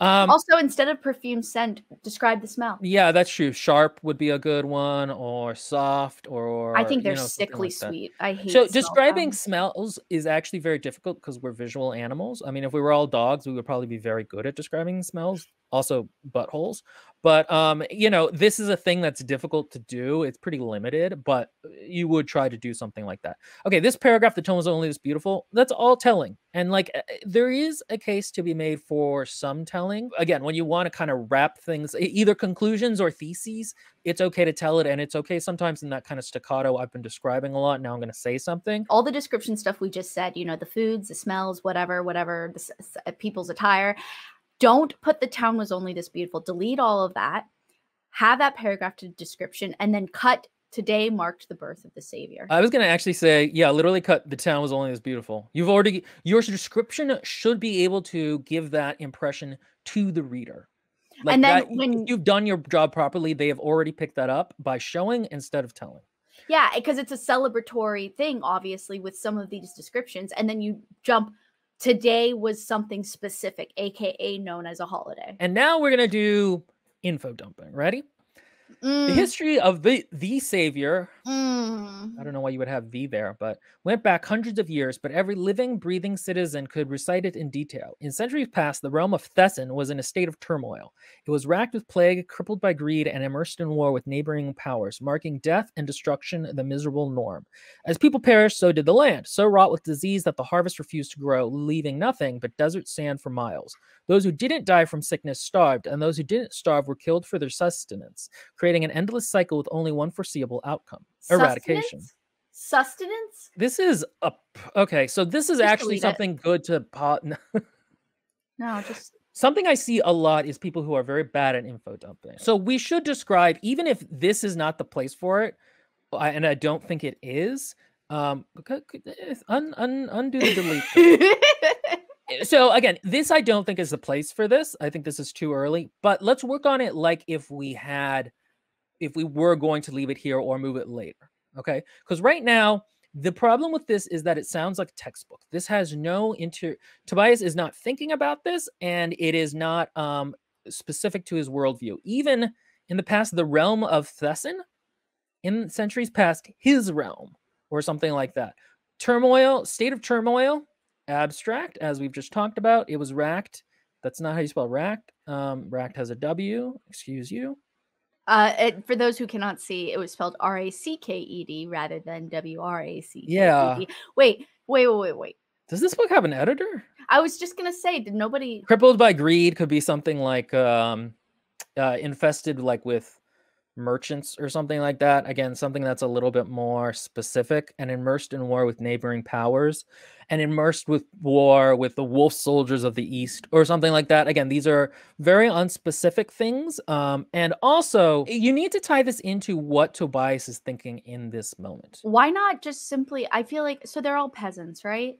Um, also, instead of perfume scent, describe the smell. Yeah, that's true. Sharp would be a good one, or soft, or I think they're you know, sickly like sweet. I hate. So describing smells is actually very difficult because we're visual animals. I mean, if we were all dogs, we would probably be very good at describing smells also buttholes. But um, you know, this is a thing that's difficult to do. It's pretty limited, but you would try to do something like that. Okay, this paragraph, the tone was only this beautiful. That's all telling, and like eh, eh, there is a case to be made for some telling. Again, when you want to kind of wrap things, either conclusions or theses, it's okay to tell it, and it's okay sometimes in that kind of staccato I've been describing a lot. Now I'm going to say something. All the description stuff we just said, you know, the foods, the smells, whatever, whatever, the people's attire don't put the town was only this beautiful. Delete all of that. Have that paragraph to description and then cut today marked the birth of the savior. I was going to actually say, yeah, literally cut the town was only this beautiful. You've already your description should be able to give that impression to the reader. Like and then that, when you've done your job properly, they have already picked that up by showing instead of telling. Yeah, because it's a celebratory thing, obviously, with some of these descriptions, and then you jump Today was something specific, aka known as a holiday. And now we're gonna do info dumping. Ready? Mm. The history of the the savior. Mm. I don't know why you would have the there, but went back hundreds of years. But every living, breathing citizen could recite it in detail. In centuries past, the realm of Thesson was in a state of turmoil. It was racked with plague, crippled by greed, and immersed in war with neighboring powers, marking death and destruction the miserable norm. As people perished, so did the land, so wrought with disease that the harvest refused to grow, leaving nothing but desert sand for miles. Those who didn't die from sickness starved, and those who didn't starve were killed for their sustenance, creating an endless cycle with only one foreseeable outcome eradication. Sustenance? This is a okay, so this is just actually something it. good to pot. no, just something I see a lot is people who are very bad at info dumping. So we should describe, even if this is not the place for it, and I don't think it is. Um, un, un, undo the delete. so again, this I don't think is the place for this. I think this is too early. But let's work on it like if we had, if we were going to leave it here or move it later. Okay, because right now the problem with this is that it sounds like a textbook. This has no inter. Tobias is not thinking about this, and it is not um specific to his worldview. Even in the past, the realm of Thesson, in centuries past, his realm or something like that. Turmoil, state of turmoil abstract, as we've just talked about. It was racked. That's not how you spell racked. Um, racked has a W. Excuse you. Uh, it, for those who cannot see, it was spelled R A C K E D rather than W R A C. Yeah. Wait, wait, wait, wait, wait. Does this book have an editor? I was just gonna say, did nobody crippled by greed could be something like um, uh, infested like with merchants or something like that. Again, something that's a little bit more specific and immersed in war with neighboring powers and immersed with war with the wolf soldiers of the east or something like that. Again, these are very unspecific things. Um, and also, you need to tie this into what Tobias is thinking in this moment. Why not just simply? I feel like so they're all peasants, right?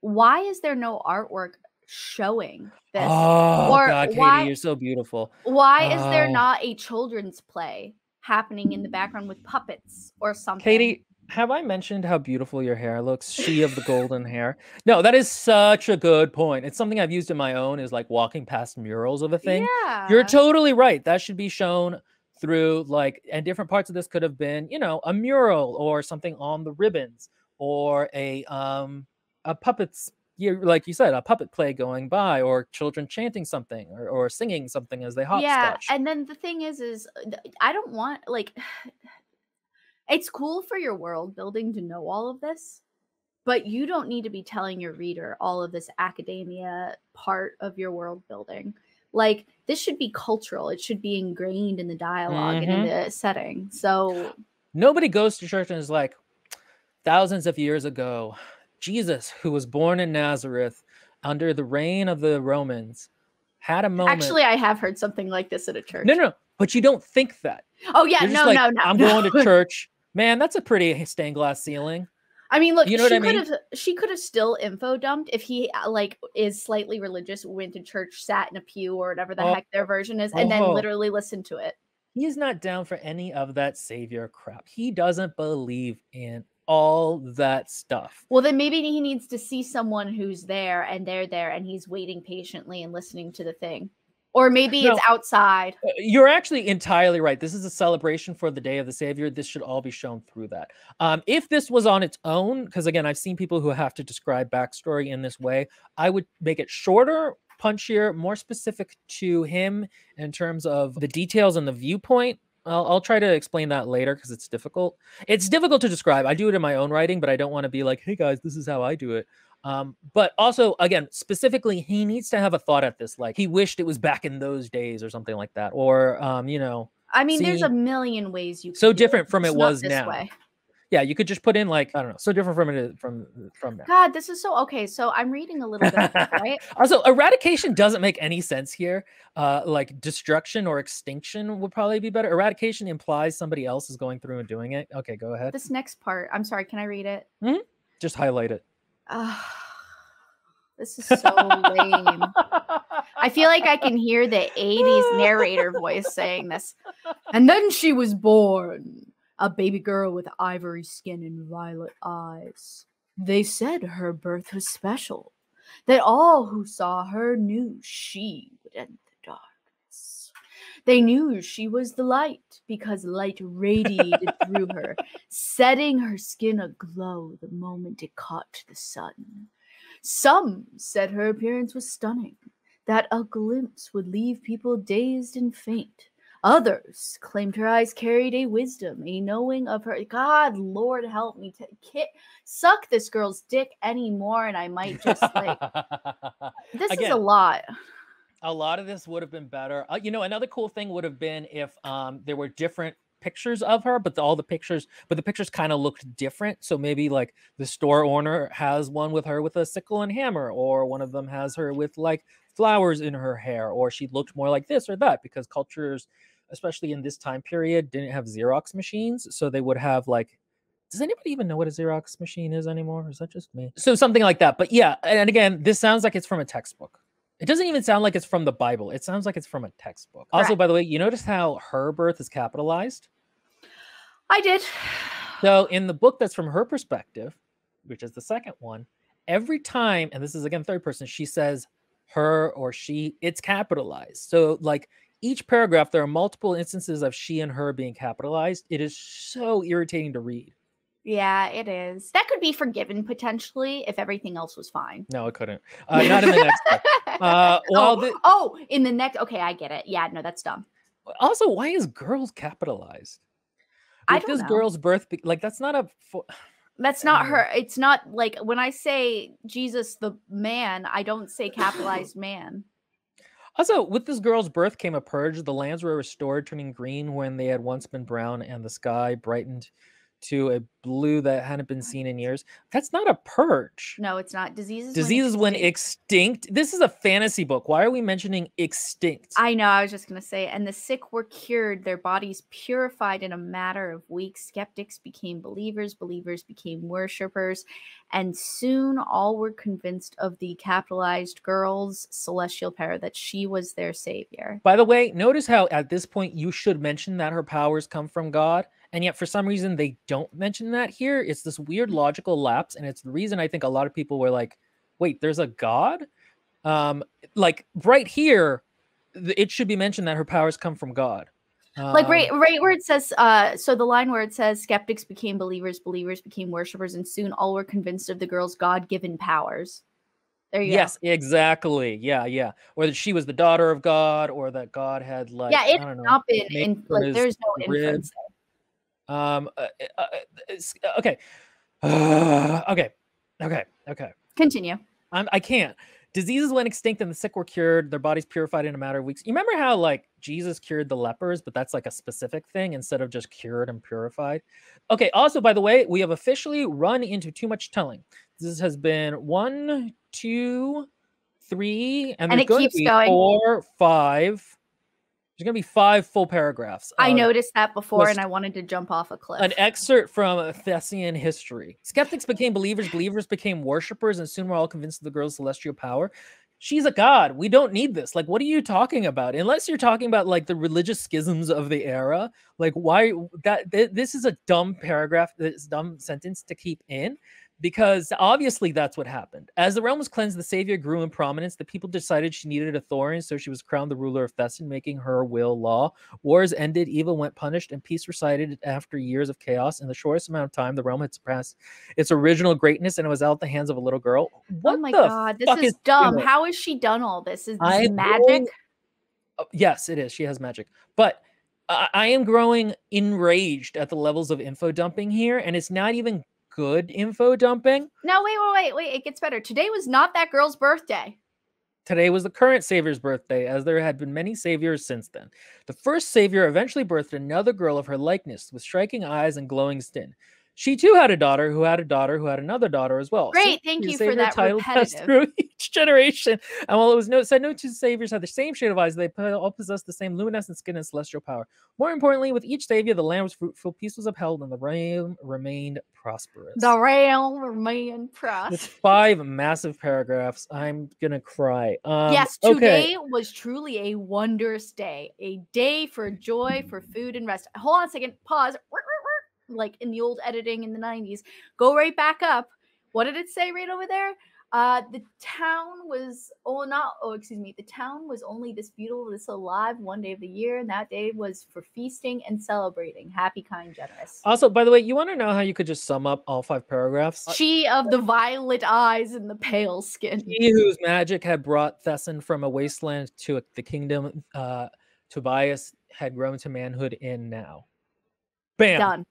Why is there no artwork showing this? Oh or God, Katie, why, you're so beautiful. Why oh. is there oh. not a children's play happening in the background with puppets or something? Katie, have I mentioned how beautiful your hair looks? She of the golden hair. No, that is such a good point. It's something I've used in my own is like walking past murals of a thing. Yeah. You're totally right. That should be shown through like and different parts of this could have been, you know, a mural or something on the ribbons or a um a puppets you like you said, a puppet play going by, or children chanting something, or, or singing something as they hopscotch. Yeah, and then the thing is, is uh, I don't want like it's cool for your world building to know all of this, but you don't need to be telling your reader all of this academia part of your world building. Like this should be cultural. It should be ingrained in the dialog mm-hmm. and in mm-hmm. the setting. So nobody goes to church and is like, thousands of years ago, Jesus, who was born in Nazareth under the reign of the Romans, had a moment. Actually, I have heard something like this at a church. No, no, no but you don't think that. Oh yeah, no, like, no, no. I'm no. going to church Man, that's a pretty stained glass ceiling. I mean, look, You know what she I could mean? have she could have still info dumped if he uh, like is slightly religious, went to church, sat in a pew or whatever the Oh. heck their version is, and then Oh. literally listened to it. He is not down for any of that savior crap. He doesn't believe in all that stuff. Well, then maybe he needs to see someone who's there and they're there and he's waiting patiently and listening to the thing. Or maybe No. it's outside. Uh, You're actually entirely right. This is a celebration for the day of the Savior. This should all be shown through that. Um, if this was on its own, because again, I've seen people who have to describe backstory in this way, I would make it shorter, punchier, more specific to him in terms of the details and the viewpoint. I'll, I'll try to explain that later because it's difficult. It's difficult to describe. I do it in my own writing, but I don't want to be like, hey guys, this is how I do it. Um, but also, again, specifically, he needs to have a thought at this, like he wished it was back in those days or something like that, or um, you know, I mean, there's a million ways you. so different from just it was now. way. Yeah, you could just put in like I don't know, so different from it from from now. God, this is so okay. So I'm reading a little bit, right? Also, eradication doesn't make any sense here. Uh, like destruction or extinction would probably be better. Eradication implies somebody else is going through and doing it. Okay, go ahead. This next part. I'm sorry. Can I read it? Just highlight it. This is so lame. I feel like I can hear the 80s narrator voice saying this. And then she was born, a baby girl with ivory skin and violet eyes. They said her birth was special, that all who saw her knew she would end the darkness. They knew she was the light because light radiated through her, setting her skin aglow the moment it caught the sun. Some said her appearance was stunning, that a glimpse would leave people dazed and faint. Others claimed her eyes carried a wisdom, a knowing of her. God, Lord, help me to ki- suck this girl's dick anymore, and I might just like this is a lot. a lot of this would have been better. Uh, you know, another cool thing would have been if um, there were different pictures of her, but the, all the pictures, but the pictures kind of looked different. So maybe like the store owner has one with her with a sickle and hammer, or one of them has her with like flowers in her hair, or she looked more like this or that because cultures, especially in this time period, didn't have Xerox machines. So they would have like does anybody even know what a Xerox machine is anymore? Is that just me? So something like that. But yeah, and again, this sounds like it's from a textbook. It doesn't even sound like it's from the Bible. It sounds like it's from a textbook. Also, by the way, you notice how her birth is capitalized? I did. So in the book that's from her perspective, which is the second one, every time, and this is again third person, she says her or she, it's capitalized. So like each paragraph, there are multiple instances of she and her being capitalized. It is so irritating to read. Yeah, it is. That could be forgiven potentially if everything else was fine. No, it couldn't. Uh, not in the next book. Uh, well, oh, the- oh, in the next. Okay, I get it. Yeah, no, that's dumb. Also, why is girls capitalized? I With don't this know. girl's birth, be- like that's not a. Fo- That's not her. It's not like when I say Jesus the man, I don't say capitalized man. Also, with this girl's birth came a purge. The lands were restored, turning green when they had once been brown, and the sky brightened to a blue that hadn't been seen in years. That's not a purge. No, it's not. Diseases. Diseases when extinct. extinct. This is a fantasy book. Why are we mentioning extinct? I know. I was just gonna say, and the sick were cured, their bodies purified in a matter of weeks. Skeptics became believers, believers became worshippers, and soon all were convinced of the capitalized girl's celestial power that she was their savior. By the way, notice how at this point you should mention that her powers come from God, and yet for some reason they don't mention that here. It's this weird logical lapse, and it's the reason I think a lot of people were like, "Wait, there's a God?" Um, like right here, it should be mentioned that her powers come from God. like right Um, right where it says uh so the line where it says skeptics became believers believers became worshippers and soon all were convinced of the girl's god-given powers there you go Yes, exactly. Yeah, yeah. Or that she was the daughter of God, or that God had go like yeah it's don't been in, like there's no inference Um. uh, uh, uh, uh, okay. okay. Okay. Okay. continue I'm, I can't. Diseases went extinct and the sick were cured. Their bodies purified in a matter of weeks. You remember how like Jesus cured the lepers, but that's like a specific thing instead of just cured and purified. Okay. Also, by the way, we have officially run into too much telling. This has been one, two, three, and, And it keeps going. four, five. There's going to be five full paragraphs. I noticed that before, and I wanted to jump off a cliff. An excerpt from Thessian history. Skeptics became believers, believers became worshippers, and soon we're all convinced of the girl's celestial power. She's a god. We don't need this. Like, what are you talking about? Unless you're talking about like the religious schisms of the era. Like, why that th- this is a dumb paragraph, this dumb sentence to keep in because obviously that's what happened. As the realm was cleansed, the savior grew in prominence. The people decided she needed a Thorin, so she was crowned the ruler of Thesson, making her will law. Wars ended, evil went punished, and peace recited after years of chaos. In the shortest amount of time, the realm had surpassed its original greatness, and it was out the hands of a little girl. Oh what oh my god, this fuck is, dumb. this? How has she done all this? Is this I'm magic? going- Oh, yes, it is. She has magic, but I, I am growing enraged at the levels of info dumping here, and it's not even good info dumping. No, wait, wait, wait, wait. It gets better. Today was not that girl's birthday. Today was the current savior's birthday, as there had been many saviors since then. The first savior eventually birthed another girl of her likeness, with striking eyes and glowing skin. She too had a daughter, who had a daughter, who had another daughter as well. Great, Since thank you for that repetitive. Each generation, and while it was no, said no two saviors had the same shade of eyes, they all possessed the same luminescent skin and celestial power. More importantly, with each savior, the land was fruitful, peace was upheld, and the realm remained prosperous. The realm remained It's press. five massive paragraphs. I'm gonna cry. Um, yes, okay. today was truly a wondrous day. A day for joy, for food and rest. Hold on a second. Pause. Like in the old editing in the 90s. Go right back up. What did it say right over there? Uh, the town was oh not oh excuse me the town was only this beautiful this alive one day of the year and that day was for feasting and celebrating happy kind generous Also, by the way, you want to know how you could just sum up all five paragraphs? she of the violet eyes and the pale skin He whose magic had brought Thesson from a wasteland to a- the kingdom, uh, Tobias had grown to manhood in now. Bam. done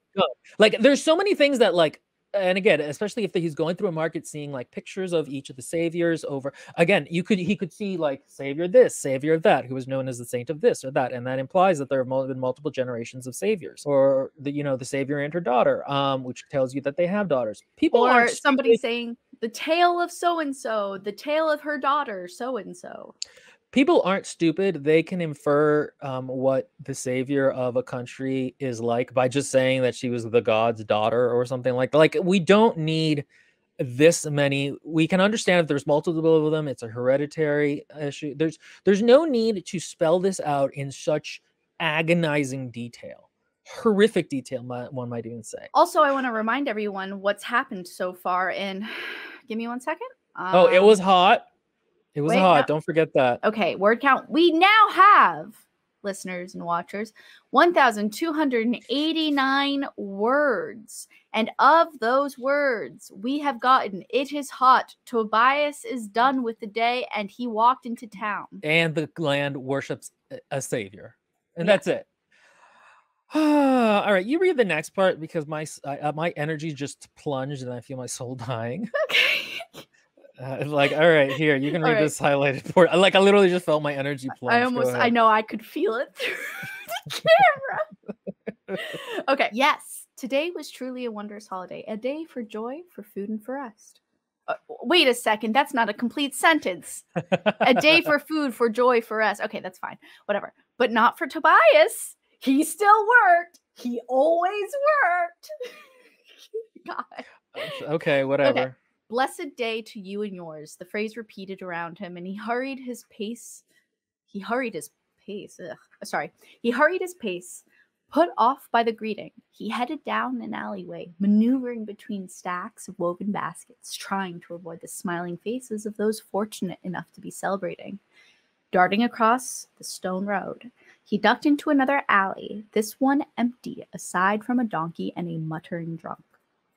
Like, there's so many things that, like, and again, especially if he's going through a market, seeing like pictures of each of the saviors over again, you could he could see like savior this, savior that, who was known as the saint of this or that, and that implies that there have been multiple generations of saviors, or the you know the savior and her daughter, um, which tells you that they have daughters. People or somebody saying the tale of so and so the tale of her daughter so and so people aren't stupid they can infer um, what the savior of a country is like by just saying that she was the god's daughter or something like that like we don't need this many we can understand if there's multiple of them it's a hereditary issue there's there's no need to spell this out in such agonizing detail horrific detail one might even say. Also i want to remind everyone what's happened so far in give me one second oh it Um, was hot it was wait, hot no. don't forget that Okay, word count. We now have listeners and watchers 1,289 words. And of those words, we have gotten it is hot. Tobias is done with the day and he walked into town. and the land worships a- savior and Yeah. that's it all right you read the next part because my uh, my energy just plunged and i feel my soul dying Okay. Uh, like all right here you can read right. this highlighted part like i literally just felt my energy plunge I almost, I know I could feel it through the camera. okay, yes, today was truly a wondrous holiday, a day for joy, for food, and for rest. Uh, wait a second, that's not a complete sentence. a day for food, for joy, for rest. Okay, that's fine, whatever. But not for Tobias. He still worked. He always worked. God. okay whatever Blessed day to you and yours. The phrase repeated around him, and he hurried his pace. He hurried his pace. Ugh, uh, sorry. He hurried his pace. Put off by the greeting, he headed down an alleyway, maneuvering between stacks of woven baskets, trying to avoid the smiling faces of those fortunate enough to be celebrating. Darting across the stone road, he ducked into another alley, this one empty aside from a donkey and a muttering drunk.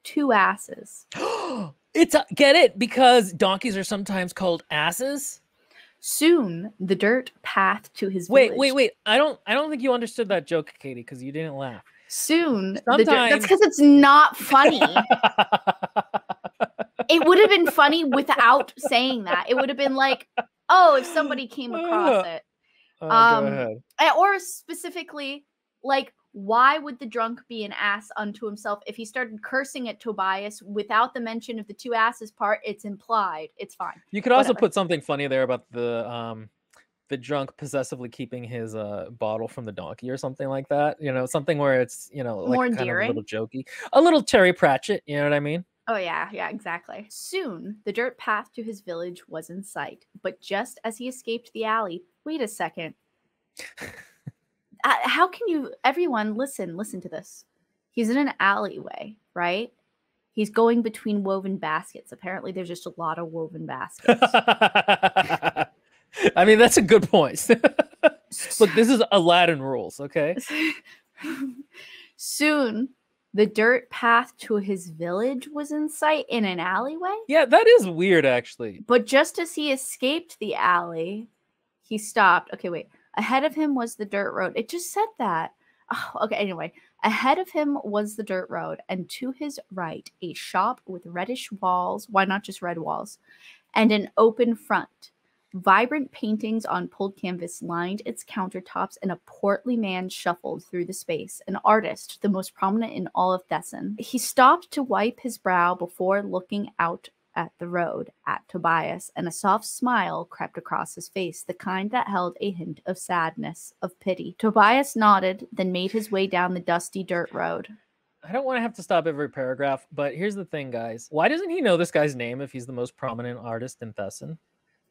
Two asses. it's a, get it because donkeys are sometimes called asses Soon, the dirt path to his wait village. wait wait i don't i don't think you understood that joke katie because you didn't laugh Soon, the dirt, that's because it's not funny. it would have been funny without saying that. It would have been like, oh, if somebody came across it, Oh, Um, go ahead. Or specifically, like, why would the drunk be an ass unto himself? If he started cursing at Tobias without the mention of the two asses part, it's implied. It's fine. You could also whatever. put something funny there about the um the drunk possessively keeping his uh bottle from the donkey or something like that. You know, something where it's you know like More kind of a little jokey, a little Terry Pratchett. You know what I mean? Oh, yeah, yeah, exactly. Soon, the dirt path to his village was in sight, but just as he escaped the alley, wait a second. Uh, how can you, everyone, listen, listen to this. He's in an alleyway, right? He's going between woven baskets. Apparently, there's just a lot of woven baskets. I mean, that's a good point. Look, this is Aladdin rules, okay? Soon, the dirt path to his village was in sight in an alleyway. Yeah, that is weird, actually. But just as he escaped the alley, he stopped. Okay, wait. Ahead of him was the dirt road. It just said that. Oh, okay, anyway. Ahead of him was the dirt road, and to his right, a shop with reddish walls. Why not just red walls? And an open front. Vibrant paintings on pulled canvas lined its countertops, and a portly man shuffled through the space, an artist, the most prominent in all of Thesson. He stopped to wipe his brow before looking out at the road at Tobias, and a soft smile crept across his face, the kind that held a hint of sadness, of pity. Tobias nodded, then made his way down the dusty dirt road. I don't want to have to stop every paragraph, but here's the thing, guys. Why doesn't he know this guy's name if he's the most prominent artist in Thesson?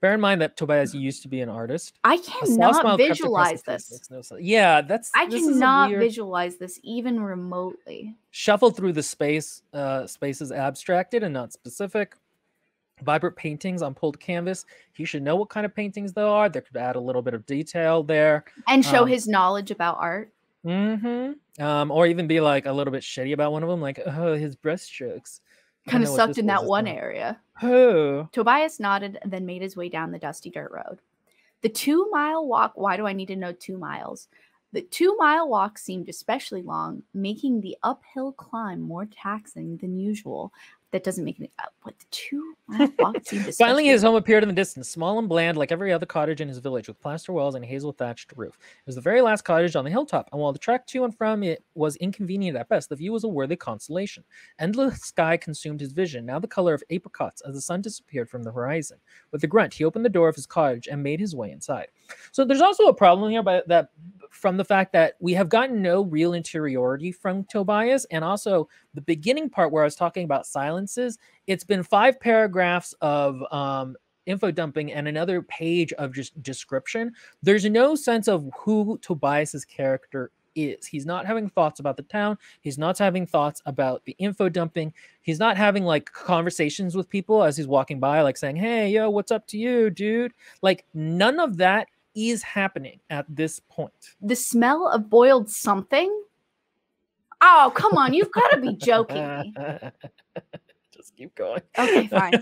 Bear in mind that Tobias used to be an artist. I cannot smile crept across visualize this. No. Yeah, that's I this is cannot weird- visualize this even remotely. shuffle through the space. Uh, space is abstracted and not specific. Vibrant paintings on pulled canvas. He should know what kind of paintings they are. There could add a little bit of detail there. And show Um, his knowledge about art. Mm-hmm. Um, or even be like a little bit shitty about one of them, like oh, his brushstrokes. I Kind of sucked in that one area. Oh, Tobias nodded and then made his way down the dusty dirt road. The two mile walk, why do I need to know two miles? The two mile walk seemed especially long, making the uphill climb more taxing than usual. That doesn't make any. Uh, what the two mile walk seemed especially Finally, his home appeared in the distance, small and bland, like every other cottage in his village, with plaster walls and hazel thatched roof. It was the very last cottage on the hilltop, and while the trek to and from it was inconvenient at best, the view was a worthy consolation. Endless sky consumed his vision, now the color of apricots, as the sun disappeared from the horizon. With a grunt, he opened the door of his cottage and made his way inside. So there's also a problem here by that from the fact that we have gotten no real interiority from Tobias, and also the beginning part where I was talking about silences. It's been five paragraphs of um, info dumping and another page of just description. There's no sense of who Tobias's character is. He's not having thoughts about the town. He's not having thoughts about the info dumping. He's not having like conversations with people as he's walking by, like saying, Hey, yo, what's up to you, dude? Like, none of that is happening at this point. the smell of boiled something. Oh, come on, you've got to be joking. Just keep going. Okay, fine.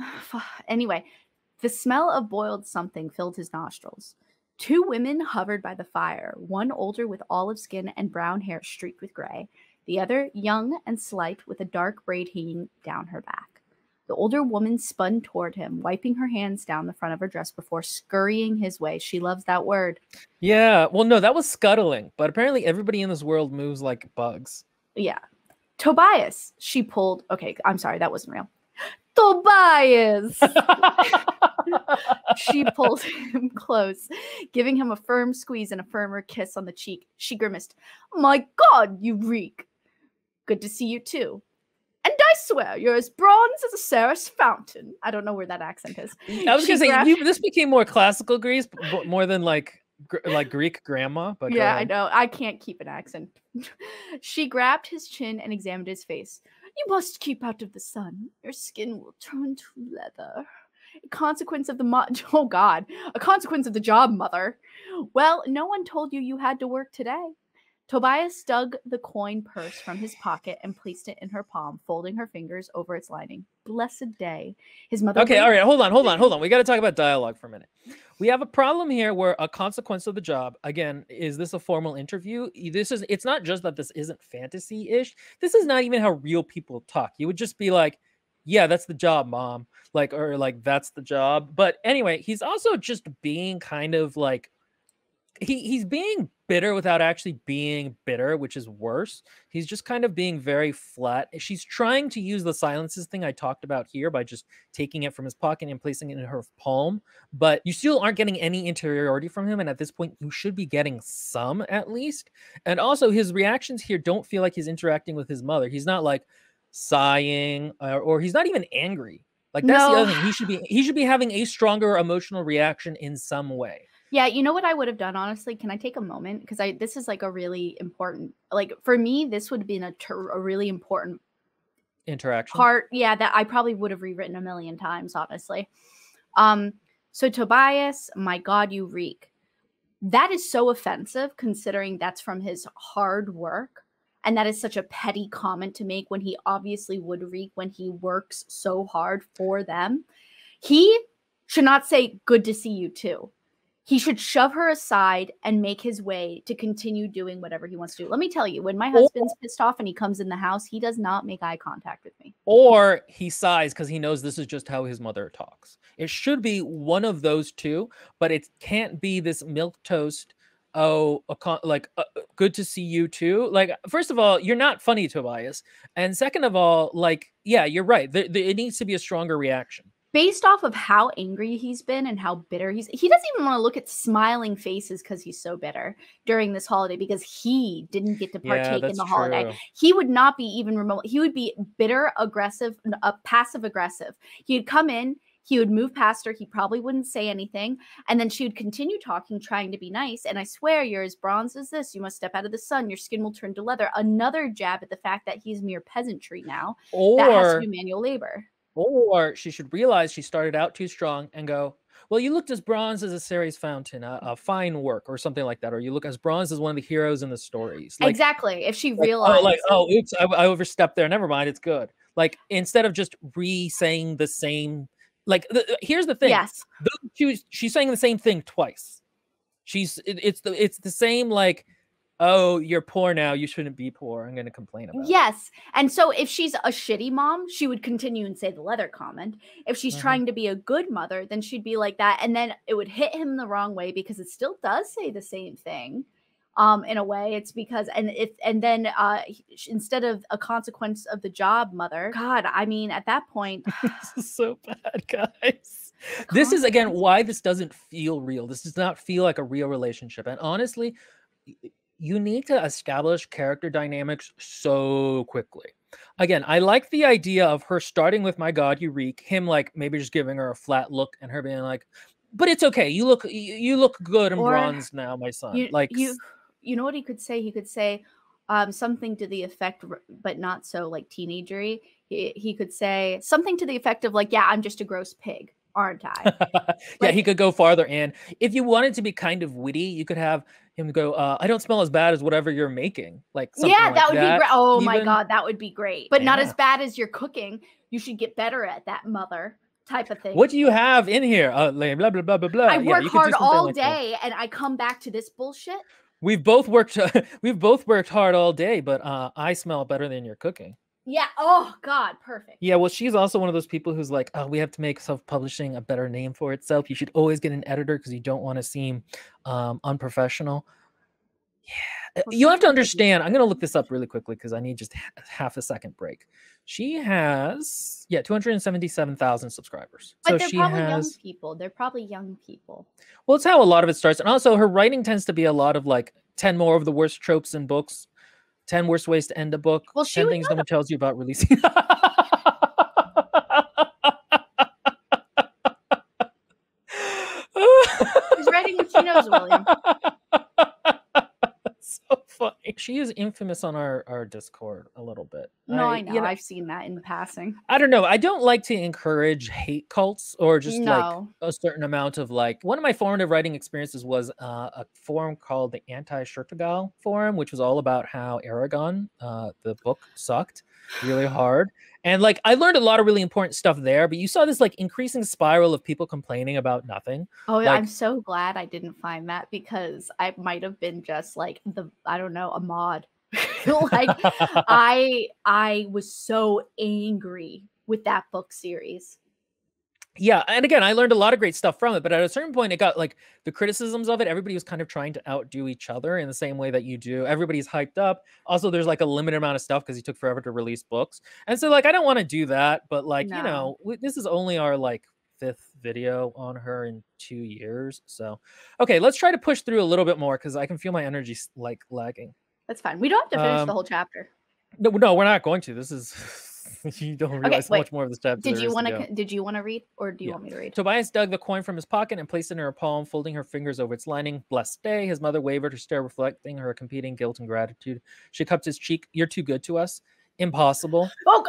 anyway, the smell of boiled something filled his nostrils. Two women hovered by the fire, one older with olive skin and brown hair streaked with gray, the other young and slight with a dark braid hanging down her back. The older woman spun toward him, wiping her hands down the front of her dress before scurrying his way. She loves that word. Yeah. Well, no, that was scuttling, but apparently everybody in this world moves like bugs. Yeah. Tobias, she pulled. Okay, I'm sorry, that wasn't real. Tobias! she pulled him close, giving him a firm squeeze and a firmer kiss on the cheek. She grimaced, My God, you reek! Good to see you too. I swear you're as bronze as a Ceres fountain. I don't know where that accent is. I was She gonna say you, this became more classical Greece, more than like gr- like Greek grandma. But yeah, I know. I can't keep an accent. she grabbed his chin and examined his face. You must keep out of the sun. Your skin will turn to leather. A consequence of the mo- oh god, a consequence of the job, mother. Well, no one told you you had to work today. Tobias dug the coin purse from his pocket and placed it in her palm, folding her fingers over its lining. Blessed day. His mother. Okay, all right, hold on, hold on, hold on. We got to talk about dialogue for a minute. We have a problem here where a consequence of the job, again, is this a formal interview? This is it's not just that this isn't fantasy-ish. This is not even how real people talk. You would just be like, "Yeah, that's the job, mom." Like or like that's the job. But anyway, he's also just being kind of like he he's being bitter without actually being bitter, which is worse. He's just kind of being very flat. She's trying to use the silences thing I talked about here by just taking it from his pocket and placing it in her palm, but you still aren't getting any interiority from him. And at this point, you should be getting some at least. And also, his reactions here don't feel like he's interacting with his mother. He's not like sighing or, or he's not even angry. Like that's no. the other thing. He should be he should be having a stronger emotional reaction in some way. Yeah, you know what I would have done honestly? Can I take a moment because I this is like a really important like for me this would have been a, ter- a really important interaction part yeah that I probably would have rewritten a million times honestly. Um so Tobias, my god you reek. That is so offensive considering that's from his hard work and that is such a petty comment to make when he obviously would reek when he works so hard for them. He should not say good to see you too he should shove her aside and make his way to continue doing whatever he wants to do. Let me tell you, when my husband's pissed off and he comes in the house, he does not make eye contact with me. Or he sighs because he knows this is just how his mother talks. It should be one of those two, but it can't be this milk toast. Oh, con- like uh, uh, good to see you too. Like, first of all, you're not funny, Tobias, and second of all, like, yeah, you're right. it needs to be a stronger reaction based off of how angry he's been and how bitter he's he doesn't even want to look at smiling faces because he's so bitter during this holiday because he didn't get to partake yeah, in the true. holiday he would not be even remote he would be bitter aggressive uh, passive aggressive. He'd come in he would move past her he probably wouldn't say anything and then she would continue talking trying to be nice and i swear you're as bronze as this you must step out of the sun your skin will turn to leather. Another jab at the fact that he's mere peasantry now or that has to be manual labor or she should realize she started out too strong and go, well, you looked as bronze as a Ceres fountain, a, a, fine work, or something like that, or you look as bronze as one of the heroes in the stories. Like, exactly. If she realized, oh, like, oh, oops, I, I, overstepped there. Never mind, it's good. Like instead of just re-saying the same, like the, here's the thing. Yes, she, she's saying the same thing twice. She's it, it's the it's the same like oh, you're poor now. You shouldn't be poor. I'm going to complain about. It. Yes. And so if she's a shitty mom, she would continue and say the leather comment. If she's mm-hmm. trying to be a good mother, then she'd be like that. And then it would hit him the wrong way because it still does say the same thing. Um, in a way, it's because and if and then uh instead of a consequence of the job, mother. God, I mean, at that point, this is so bad, guys. This is again why this doesn't feel real. This does not feel like a real relationship. And honestly, you need to establish character dynamics so quickly. Again, I like the idea of her starting with my God, you reek, him like maybe just giving her a flat look and her being like, but it's okay. You look you look good and bronze now, my son. You, like you you know what he could say? He could say um, something to the effect, but not so like teenagery. He, he could say something to the effect of like, "Yeah, I'm just a gross pig." aren't I? yeah, he could go farther. And if you wanted to be kind of witty, you could have him go, uh, I don't smell as bad as whatever you're making. Like, yeah, like that would that. be great. Oh Even, my God, that would be great. But yeah. not as bad as you're cooking. You should get better at that, mother type of thing. What do you have in here? Uh, blah, blah, blah, blah, blah. I work yeah, hard all like day that. and I come back to this bullshit. We've both worked, we've both worked hard all day, but uh, I smell better than you're cooking. Yeah. Oh God, perfect. Yeah. Well, she's also one of those people who's like, oh, we have to make self-publishing a better name for itself. You should always get an editor because you don't want to seem um, unprofessional. Yeah. You have to understand. I'm gonna look this up really quickly because I need just half a second break. She has yeah, 277,000 subscribers. But so they're probably has, young people. They're probably young people. Well, it's how a lot of it starts, and also her writing tends to be a lot of like 10 more of the worst tropes in books 10 worst ways to end a book. Well, 10 things no one tells you about releasing. He's writing what she knows, William. so funny. She is infamous on our, our Discord a little bit. No, I, I know. You know. I've seen that in the passing. I don't know. I don't like to encourage hate cults or just no. like a certain amount of like. One of my formative writing experiences was uh, a forum called the Anti Shurtugal Forum, which was all about how Eragon, uh, the book, sucked really hard. And like I learned a lot of really important stuff there, but you saw this like increasing spiral of people complaining about nothing. Oh, like, I'm so glad I didn't find that because I might have been just like the I don't know, a mod. like I I was so angry with that book series. yeah and again i learned a lot of great stuff from it but at a certain point it got like the criticisms of it everybody was kind of trying to outdo each other in the same way that you do. Everybody's hyped up. Also there's like a limited amount of stuff because he took forever to release books. And so like i don't want to do that but like you know w- this is only our like fifth video on her in two years so okay let's try to push through a little bit more because i can feel my energy like lagging That's fine. We don't have to finish Um, the whole chapter. no, no we're not going to this is you don't realize how much more of this chapter Did you want to? Did you want to read, or do you Yeah. want me to read? Tobias dug the coin from his pocket and placed it in her palm, folding her fingers over its lining. Blessed day. His mother wavered, her stare reflecting her competing guilt and gratitude. She cupped his cheek. You're too good to us. Impossible. Oh,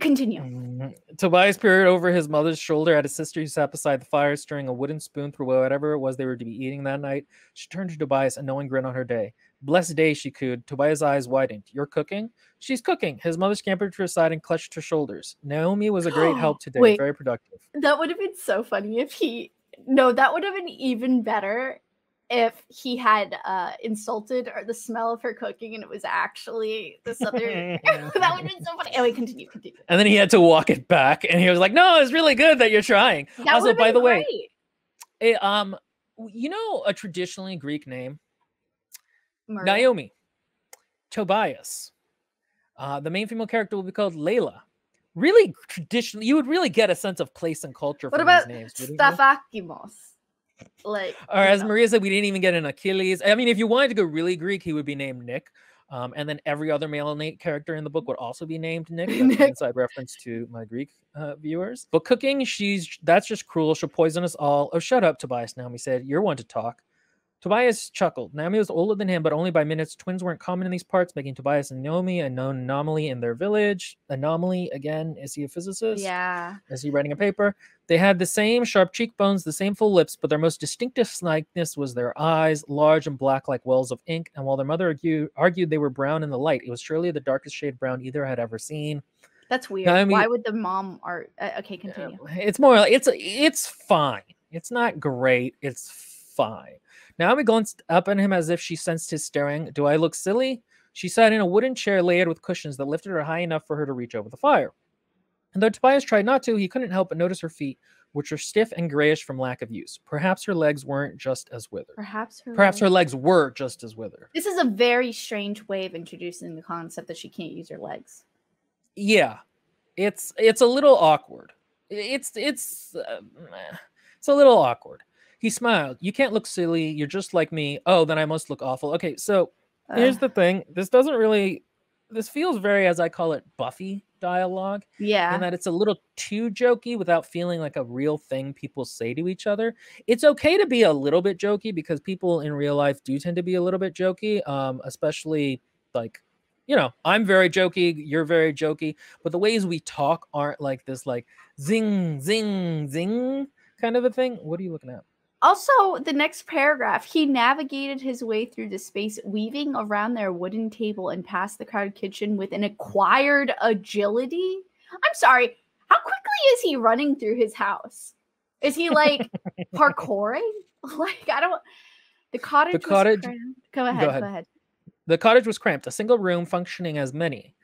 continue. Mm. Tobias peered over his mother's shoulder at his sister who sat beside the fire, stirring a wooden spoon through whatever it was they were to be eating that night. She turned to Tobias, a knowing grin on her day. Blessed day, she cooed. Tobias' eyes widened. You're cooking? She's cooking. His mother scampered to her side and clutched her shoulders. Naomi was a great help today. Wait. Very productive. That would have been so funny if he. No, that would have been even better if he had uh insulted or the smell of her cooking and it was actually this other. that would have been so funny. Anyway, continue, continue. And then he had to walk it back, and he was like, "No, it's really good that you're trying." That also, by the way, great. eh, um, you know a traditionally Greek name, Myrtle. Naomi, Tobias. Uh, the main female character will be called Layla. Really traditionally, you would really get a sense of place and culture What from about these names. wouldn't you? Stavakimos? Like, Or as know. Maria said, we didn't even get an Achilles. I mean, if you wanted to go really Greek, he would be named Nick. Um, and then every other male character in the book would also be named Nick. Nick. inside reference to my Greek uh, viewers. But cooking, she's that's just cruel. She'll poison us all. Oh, shut up, Tobias. Naomi said, "You're one to talk." Tobias chuckled. Naomi was older than him, but only by minutes. Twins weren't common in these parts, making Tobias and Naomi a known anomaly in their village. Anomaly again. Is he a physicist? Yeah. Is he writing a paper? They had the same sharp cheekbones, the same full lips, but their most distinctive likeness was their eyes, large and black like wells of ink. And while their mother argued, argued they were brown in the light, it was surely the darkest shade brown either had ever seen. That's weird. Naomi- Why would the mom art? Uh, okay, continue. It's more like it's it's fine. It's not great. It's fine. Naomi glanced up at him as if she sensed his staring. Do I look silly? She sat in a wooden chair layered with cushions that lifted her high enough for her to reach over the fire. And though Tobias tried not to, he couldn't help but notice her feet, which were stiff and grayish from lack of use. Perhaps her legs weren't just as withered. Perhaps her. Perhaps her legs- legs were just as withered. This is a very strange way of introducing the concept that she can't use her legs. Yeah, it's it's a little awkward. It's it's uh, it's a little awkward. He smiled. You can't look silly. You're just like me. Oh, then I must look awful. Okay, so here's the thing. This doesn't really. This feels very, as I call it, Buffy dialogue, yeah. And that it's a little too jokey without feeling like a real thing people say to each other. It's okay to be a little bit jokey because people in real life do tend to be a little bit jokey, um, especially like you know, I'm very jokey, you're very jokey, but the ways we talk aren't like this, like zing, zing, zing kind of a thing. What are you looking at? Also, the next paragraph, he navigated his way through the space, weaving around their wooden table and past the crowded kitchen with an acquired agility. I'm sorry, how quickly is he running through his house? Is he like parkouring? Like, I don't. The cottage. was cottage- Go ahead. Go ahead. ahead. The cottage was cramped, a single room functioning as many.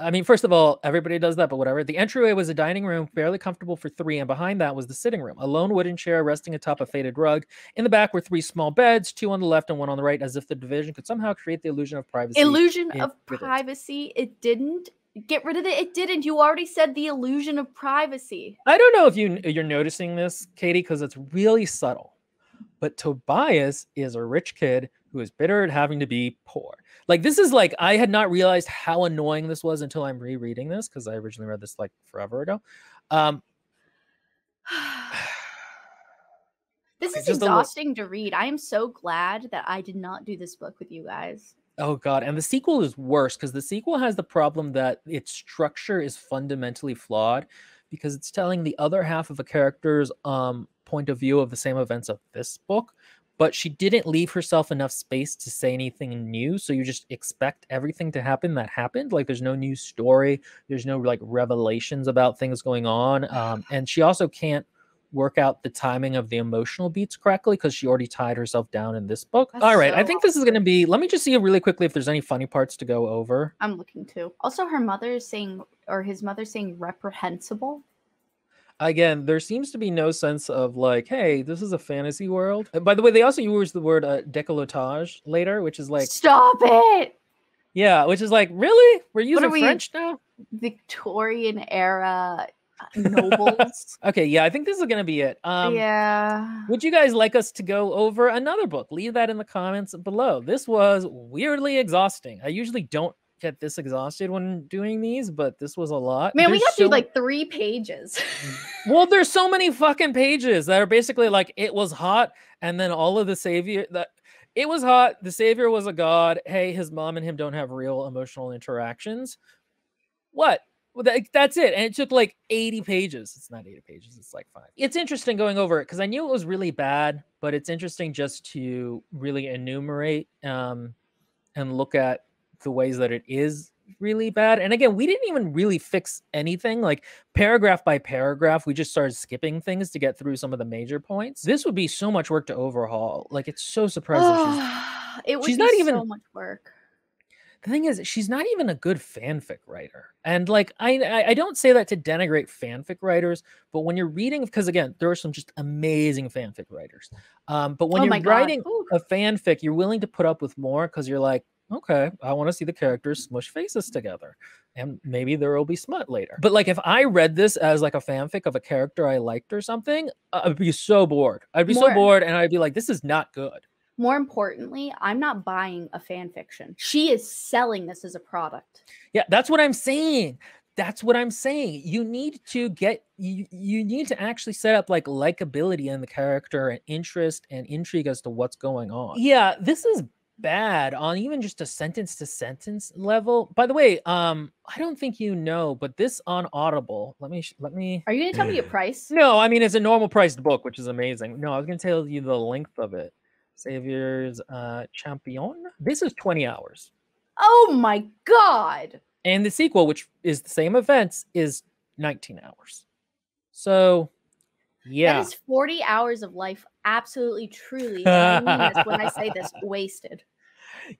I mean, first of all, everybody does that, but whatever. The entryway was a dining room, fairly comfortable for three, and behind that was the sitting room, a lone wooden chair resting atop a faded rug. In the back were three small beds, two on the left and one on the right, as if the division could somehow create the illusion of privacy. Illusion of with it. privacy. It didn't. Get rid of it. It didn't. You already said the illusion of privacy. I don't know if you you're noticing this, Katie, because it's really subtle. But Tobias is a rich kid who is bitter at having to be poor. Like this is like I had not realized how annoying this was until I'm rereading this because I originally read this like forever ago. Um, This is a little- exhausting to read. I am so glad that I did not do this book with you guys. oh god, and the sequel is worse because the sequel has the problem that its structure is fundamentally flawed because it's telling the other half of a character's um point of view of the same events of this book but she didn't leave herself enough space to say anything new so you just expect everything to happen that happened like there's no new story there's no like revelations about things going on um, and she also can't work out the timing of the emotional beats correctly because she already tied herself down in this book That's all right i so think this is going to be let me just see really quickly if there's any funny parts to go over I'm looking too. Also, her mother is saying, or his mother saying, reprehensible. Again, there seems to be no sense of like, hey, this is a fantasy world. By the way, they also use the word uh, décolletage later, which is like, Stop it! yeah, which is like, really? We're using we- French now? Victorian era nobles. Okay, yeah, I think this is gonna be it. Um, yeah. Would you guys like us to go over another book? Leave that in the comments below. This was weirdly exhausting. I usually don't get this exhausted when doing these, but this was a lot. Man, we There's got through so- like three pages. well, there's so many fucking pages that are basically like it was hot, and then all of the savior that it was hot. The savior was a god. Hey, his mom and him don't have real emotional interactions. What? Well, that, that's it. And it took like 80 pages. It's not 80 pages, it's like five. It's interesting going over it because I knew it was really bad, but it's interesting just to really enumerate um, and look at the ways that it is really bad. And again, we didn't even really fix anything like paragraph by paragraph. We just started skipping things to get through some of the major points. This would be so much work to overhaul. Like, it's so surprising. she's it would she's be not even- so much work. the thing is she's not even a good fanfic writer and like I, I i don't say that to denigrate fanfic writers but when you're reading because again there are some just amazing fanfic writers um but when oh you're writing a fanfic you're willing to put up with more because you're like okay i want to see the characters smush faces together and maybe there will be smut later but like if i read this as like a fanfic of a character i liked or something i'd be so bored i'd be so bored and i'd be like this is not good More importantly, I'm not buying a fan fiction. She is selling this as a product. Yeah, that's what I'm saying. That's what I'm saying. You need to get you you need to actually set up like likability in the character and interest and intrigue as to what's going on. Yeah, this is bad on even just a sentence to sentence level. By the way, um I don't think you know, but this on Audible, let me let me Are you gonna tell me a price? No, I mean it's a normal priced book, which is amazing. No, I was going to tell you the length of it. Savior's uh Champion. This is 20 hours. Oh my god. And the sequel, which is the same events, is 19 hours. So, yeah. That is 40 hours of life. Absolutely, truly. I mean when I say this, wasted.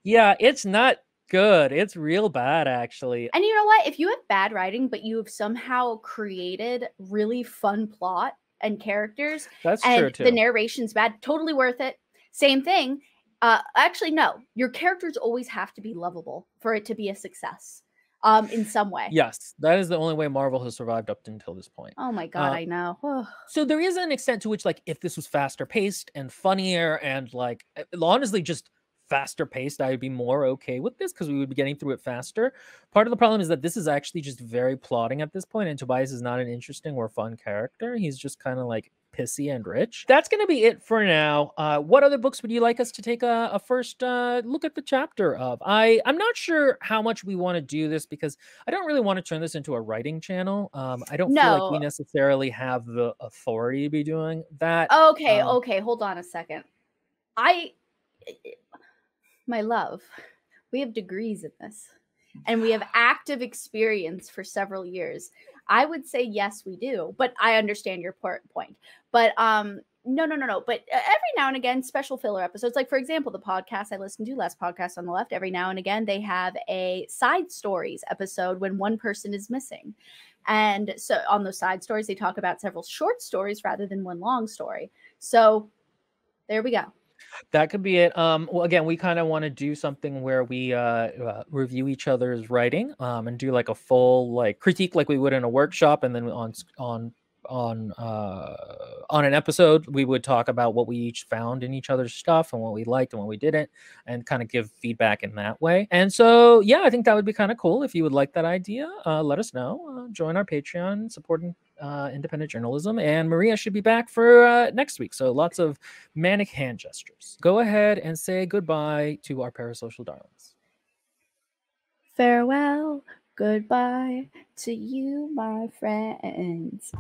Yeah, it's not good. It's real bad, actually. And you know what? If you have bad writing, but you have somehow created really fun plot and characters, That's true, too. the narration's bad, totally worth it. Same thing. Uh, actually, no. Your characters always have to be lovable for it to be a success, um, in some way. yes, that is the only way Marvel has survived up until this point. Oh my god, Uh, I know. So there is an extent to which, like, if this was faster paced and funnier and like uh, honestly just faster paced, I would be more okay with this because we would be getting through it faster. Part of the problem is that this is actually just very plotting at this point, and Tobias is not an interesting or fun character. He's just kind of like pissy and rich. That's gonna be it for now. Uh, what other books would you like us to take a, a first uh, look at the chapter of? I I'm not sure how much we want to do this because I don't really want to turn this into a writing channel. Um, I don't feel like we necessarily have the authority to be doing that. Okay, Um, okay, hold on a second. I, my love, we have degrees in this, and we have active experience for several years. I would say yes, we do, but I understand your point. But um, no, no, no, no. But uh, every now and again, special filler episodes, like for example, the podcast I listen to, Last Podcast on the Left. Every now and again, they have a side stories episode when one person is missing. And so on those side stories, they talk about several short stories rather than one long story. So there we go. That could be it. Um, well, again, we kind of want to do something where we uh, uh, review each other's writing um, and do like a full like critique, like we would in a workshop, and then on on on uh, on an episode, we would talk about what we each found in each other's stuff and what we liked and what we didn't, and kind of give feedback in that way. And so, yeah, I think that would be kind of cool. If you would like that idea, uh, let us know. Uh, join our Patreon, supporting uh, independent journalism. And Maria should be back for uh, next week. So lots of manic hand gestures. Go ahead and say goodbye to our parasocial darlings. Farewell, goodbye to you, my friends.